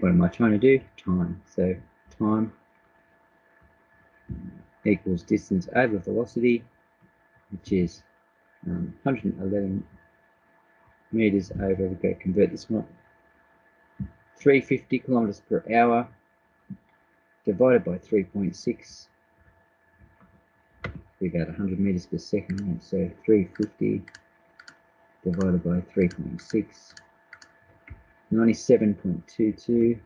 What am I trying to do? Time. So time equals distance over velocity, which is um, 111 meters over, we go convert this one, 350 kilometers per hour divided by 3.6 be about 100 meters per second so 350 divided by 3.6 97.22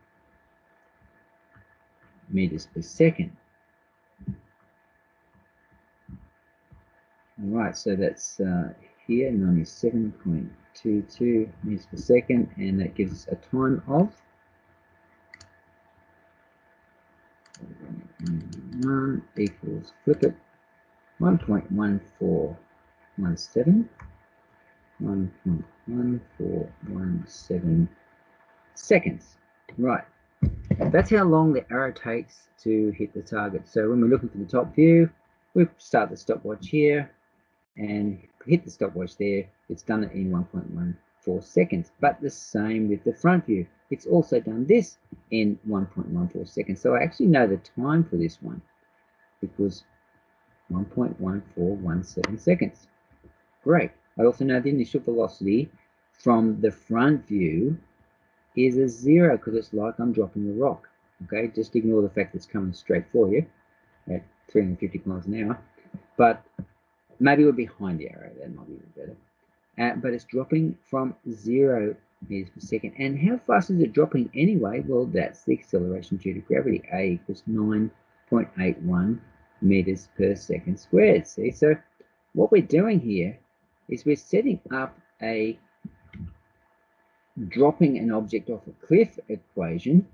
meters per second. All right so that's uh, here 97.22 meters per second and that gives us a time of 1 equals flip it 1.1417 1.1417 seconds. Right that's how long the arrow takes to hit the target. So when we're looking for the top view we start the stopwatch here and hit the stopwatch there it's done it in 1.14 seconds but the same with the front view it's also done this in 1.14 seconds so I actually know the time for this one because 1.1417 seconds. Great. I also know the initial velocity from the front view is a zero because it's like I'm dropping a rock. Okay, just ignore the fact that it's coming straight for you at 350 kilometers an hour. But maybe we're behind the arrow, that might be better. Uh, but it's dropping from zero meters per second. And how fast is it dropping anyway? Well, that's the acceleration due to gravity. A equals 9.81 meters per second squared. See, so what we're doing here is we're setting up a dropping an object off a cliff equation,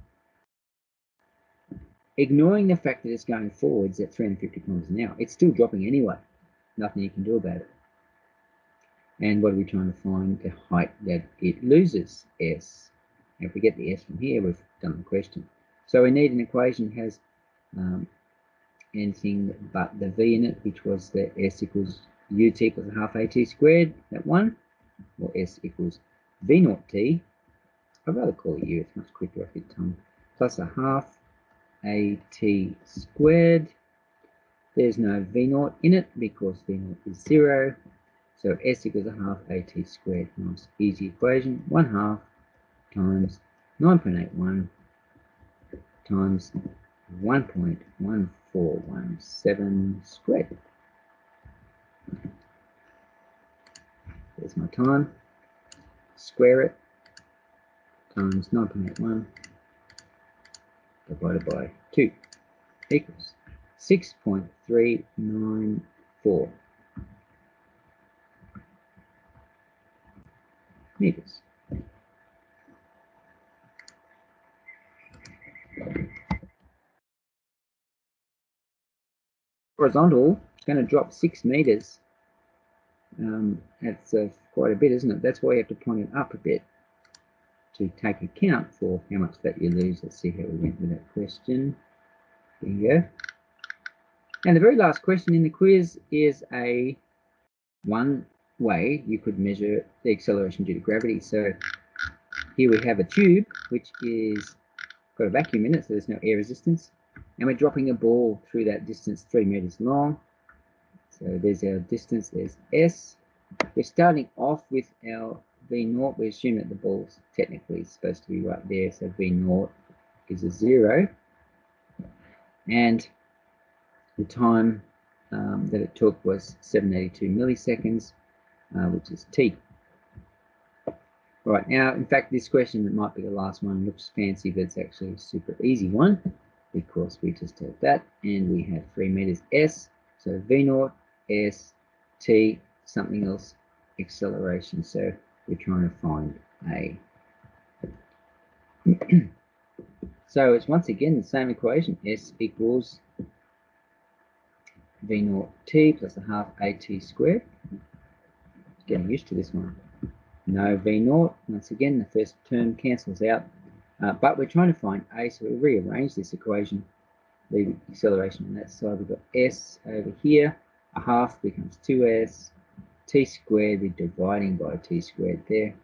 ignoring the fact that it's going forwards at 350 kilometers an hour. It's still dropping anyway. Nothing you can do about it. And what are we trying to find? The height that it loses, s. if we get the s from here, we've done the question. So we need an equation that has um, anything but the v in it, which was the s equals ut equals half at squared, that one, or s equals v naught t. I'd rather call it u, it's much quicker off your tongue, plus a half at squared. There's no v naught in it because v naught is zero. So s equals a half at squared. Nice easy equation. One half times 9.81 times 1.1417 squared. There's my time. Square it times 9.81 divided by 2 equals 6.394 meters. Horizontal, it's going to drop 6 meters. Um, that's uh, quite a bit, isn't it? That's why you have to point it up a bit to take account for how much that you lose. Let's see how we went with that question. There you go. And the very last question in the quiz is a one way you could measure the acceleration due to gravity. So here we have a tube which is got a vacuum in it, so there's no air resistance. And we're dropping a ball through that distance three meters long. So there's our distance, there's S. We're starting off with our V naught, we assume that the ball's technically supposed to be right there, so V naught is a zero. And the time um, that it took was 782 milliseconds, uh, which is T. Right, now, in fact, this question that might be the last one looks fancy, but it's actually a super easy one because we just have that and we have 3 meters S, so V naught, S, T, something else, acceleration. So we're trying to find A. so it's once again the same equation, S equals V naught T plus a half AT squared. Getting used to this one. No V naught, once again the first term cancels out, uh, but we're trying to find A, so we rearrange this equation, the acceleration on that side, we've got S over here, a half becomes 2S, t squared, we're dividing by t squared there,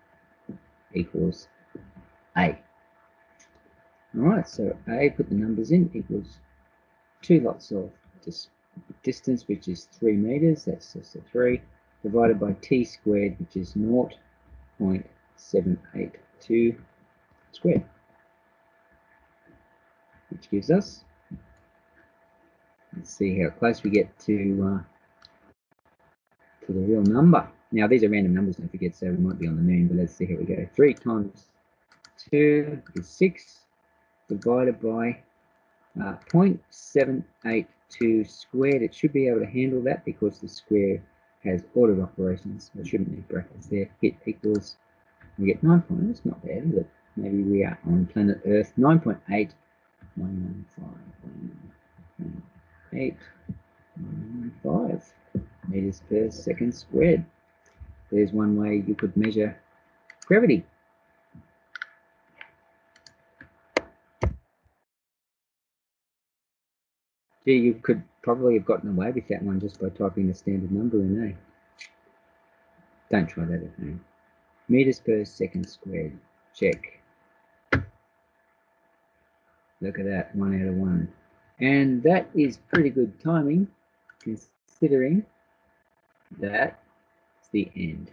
equals a. Alright, so a, put the numbers in, equals two lots of dis distance, which is 3 meters, that's just a 3, divided by t squared, which is 0.782 squared, which gives us, let's see how close we get to uh, to the real number. Now these are random numbers, don't forget, so we might be on the moon, but let's see, here we go. 3 times 2 is 6 divided by uh, 0.782 squared. It should be able to handle that because the square has ordered operations. There shouldn't need brackets there. Hit equals, we get 9. Point, it's not bad, but maybe we are on planet Earth. 9.8, 115, 8, 115 meters per second squared. There's one way you could measure gravity. Gee, you could probably have gotten away with that one just by typing the standard number in, eh? Don't try that at home. Meters per second squared. Check. Look at that, one out of one. And that is pretty good timing, considering that's the end.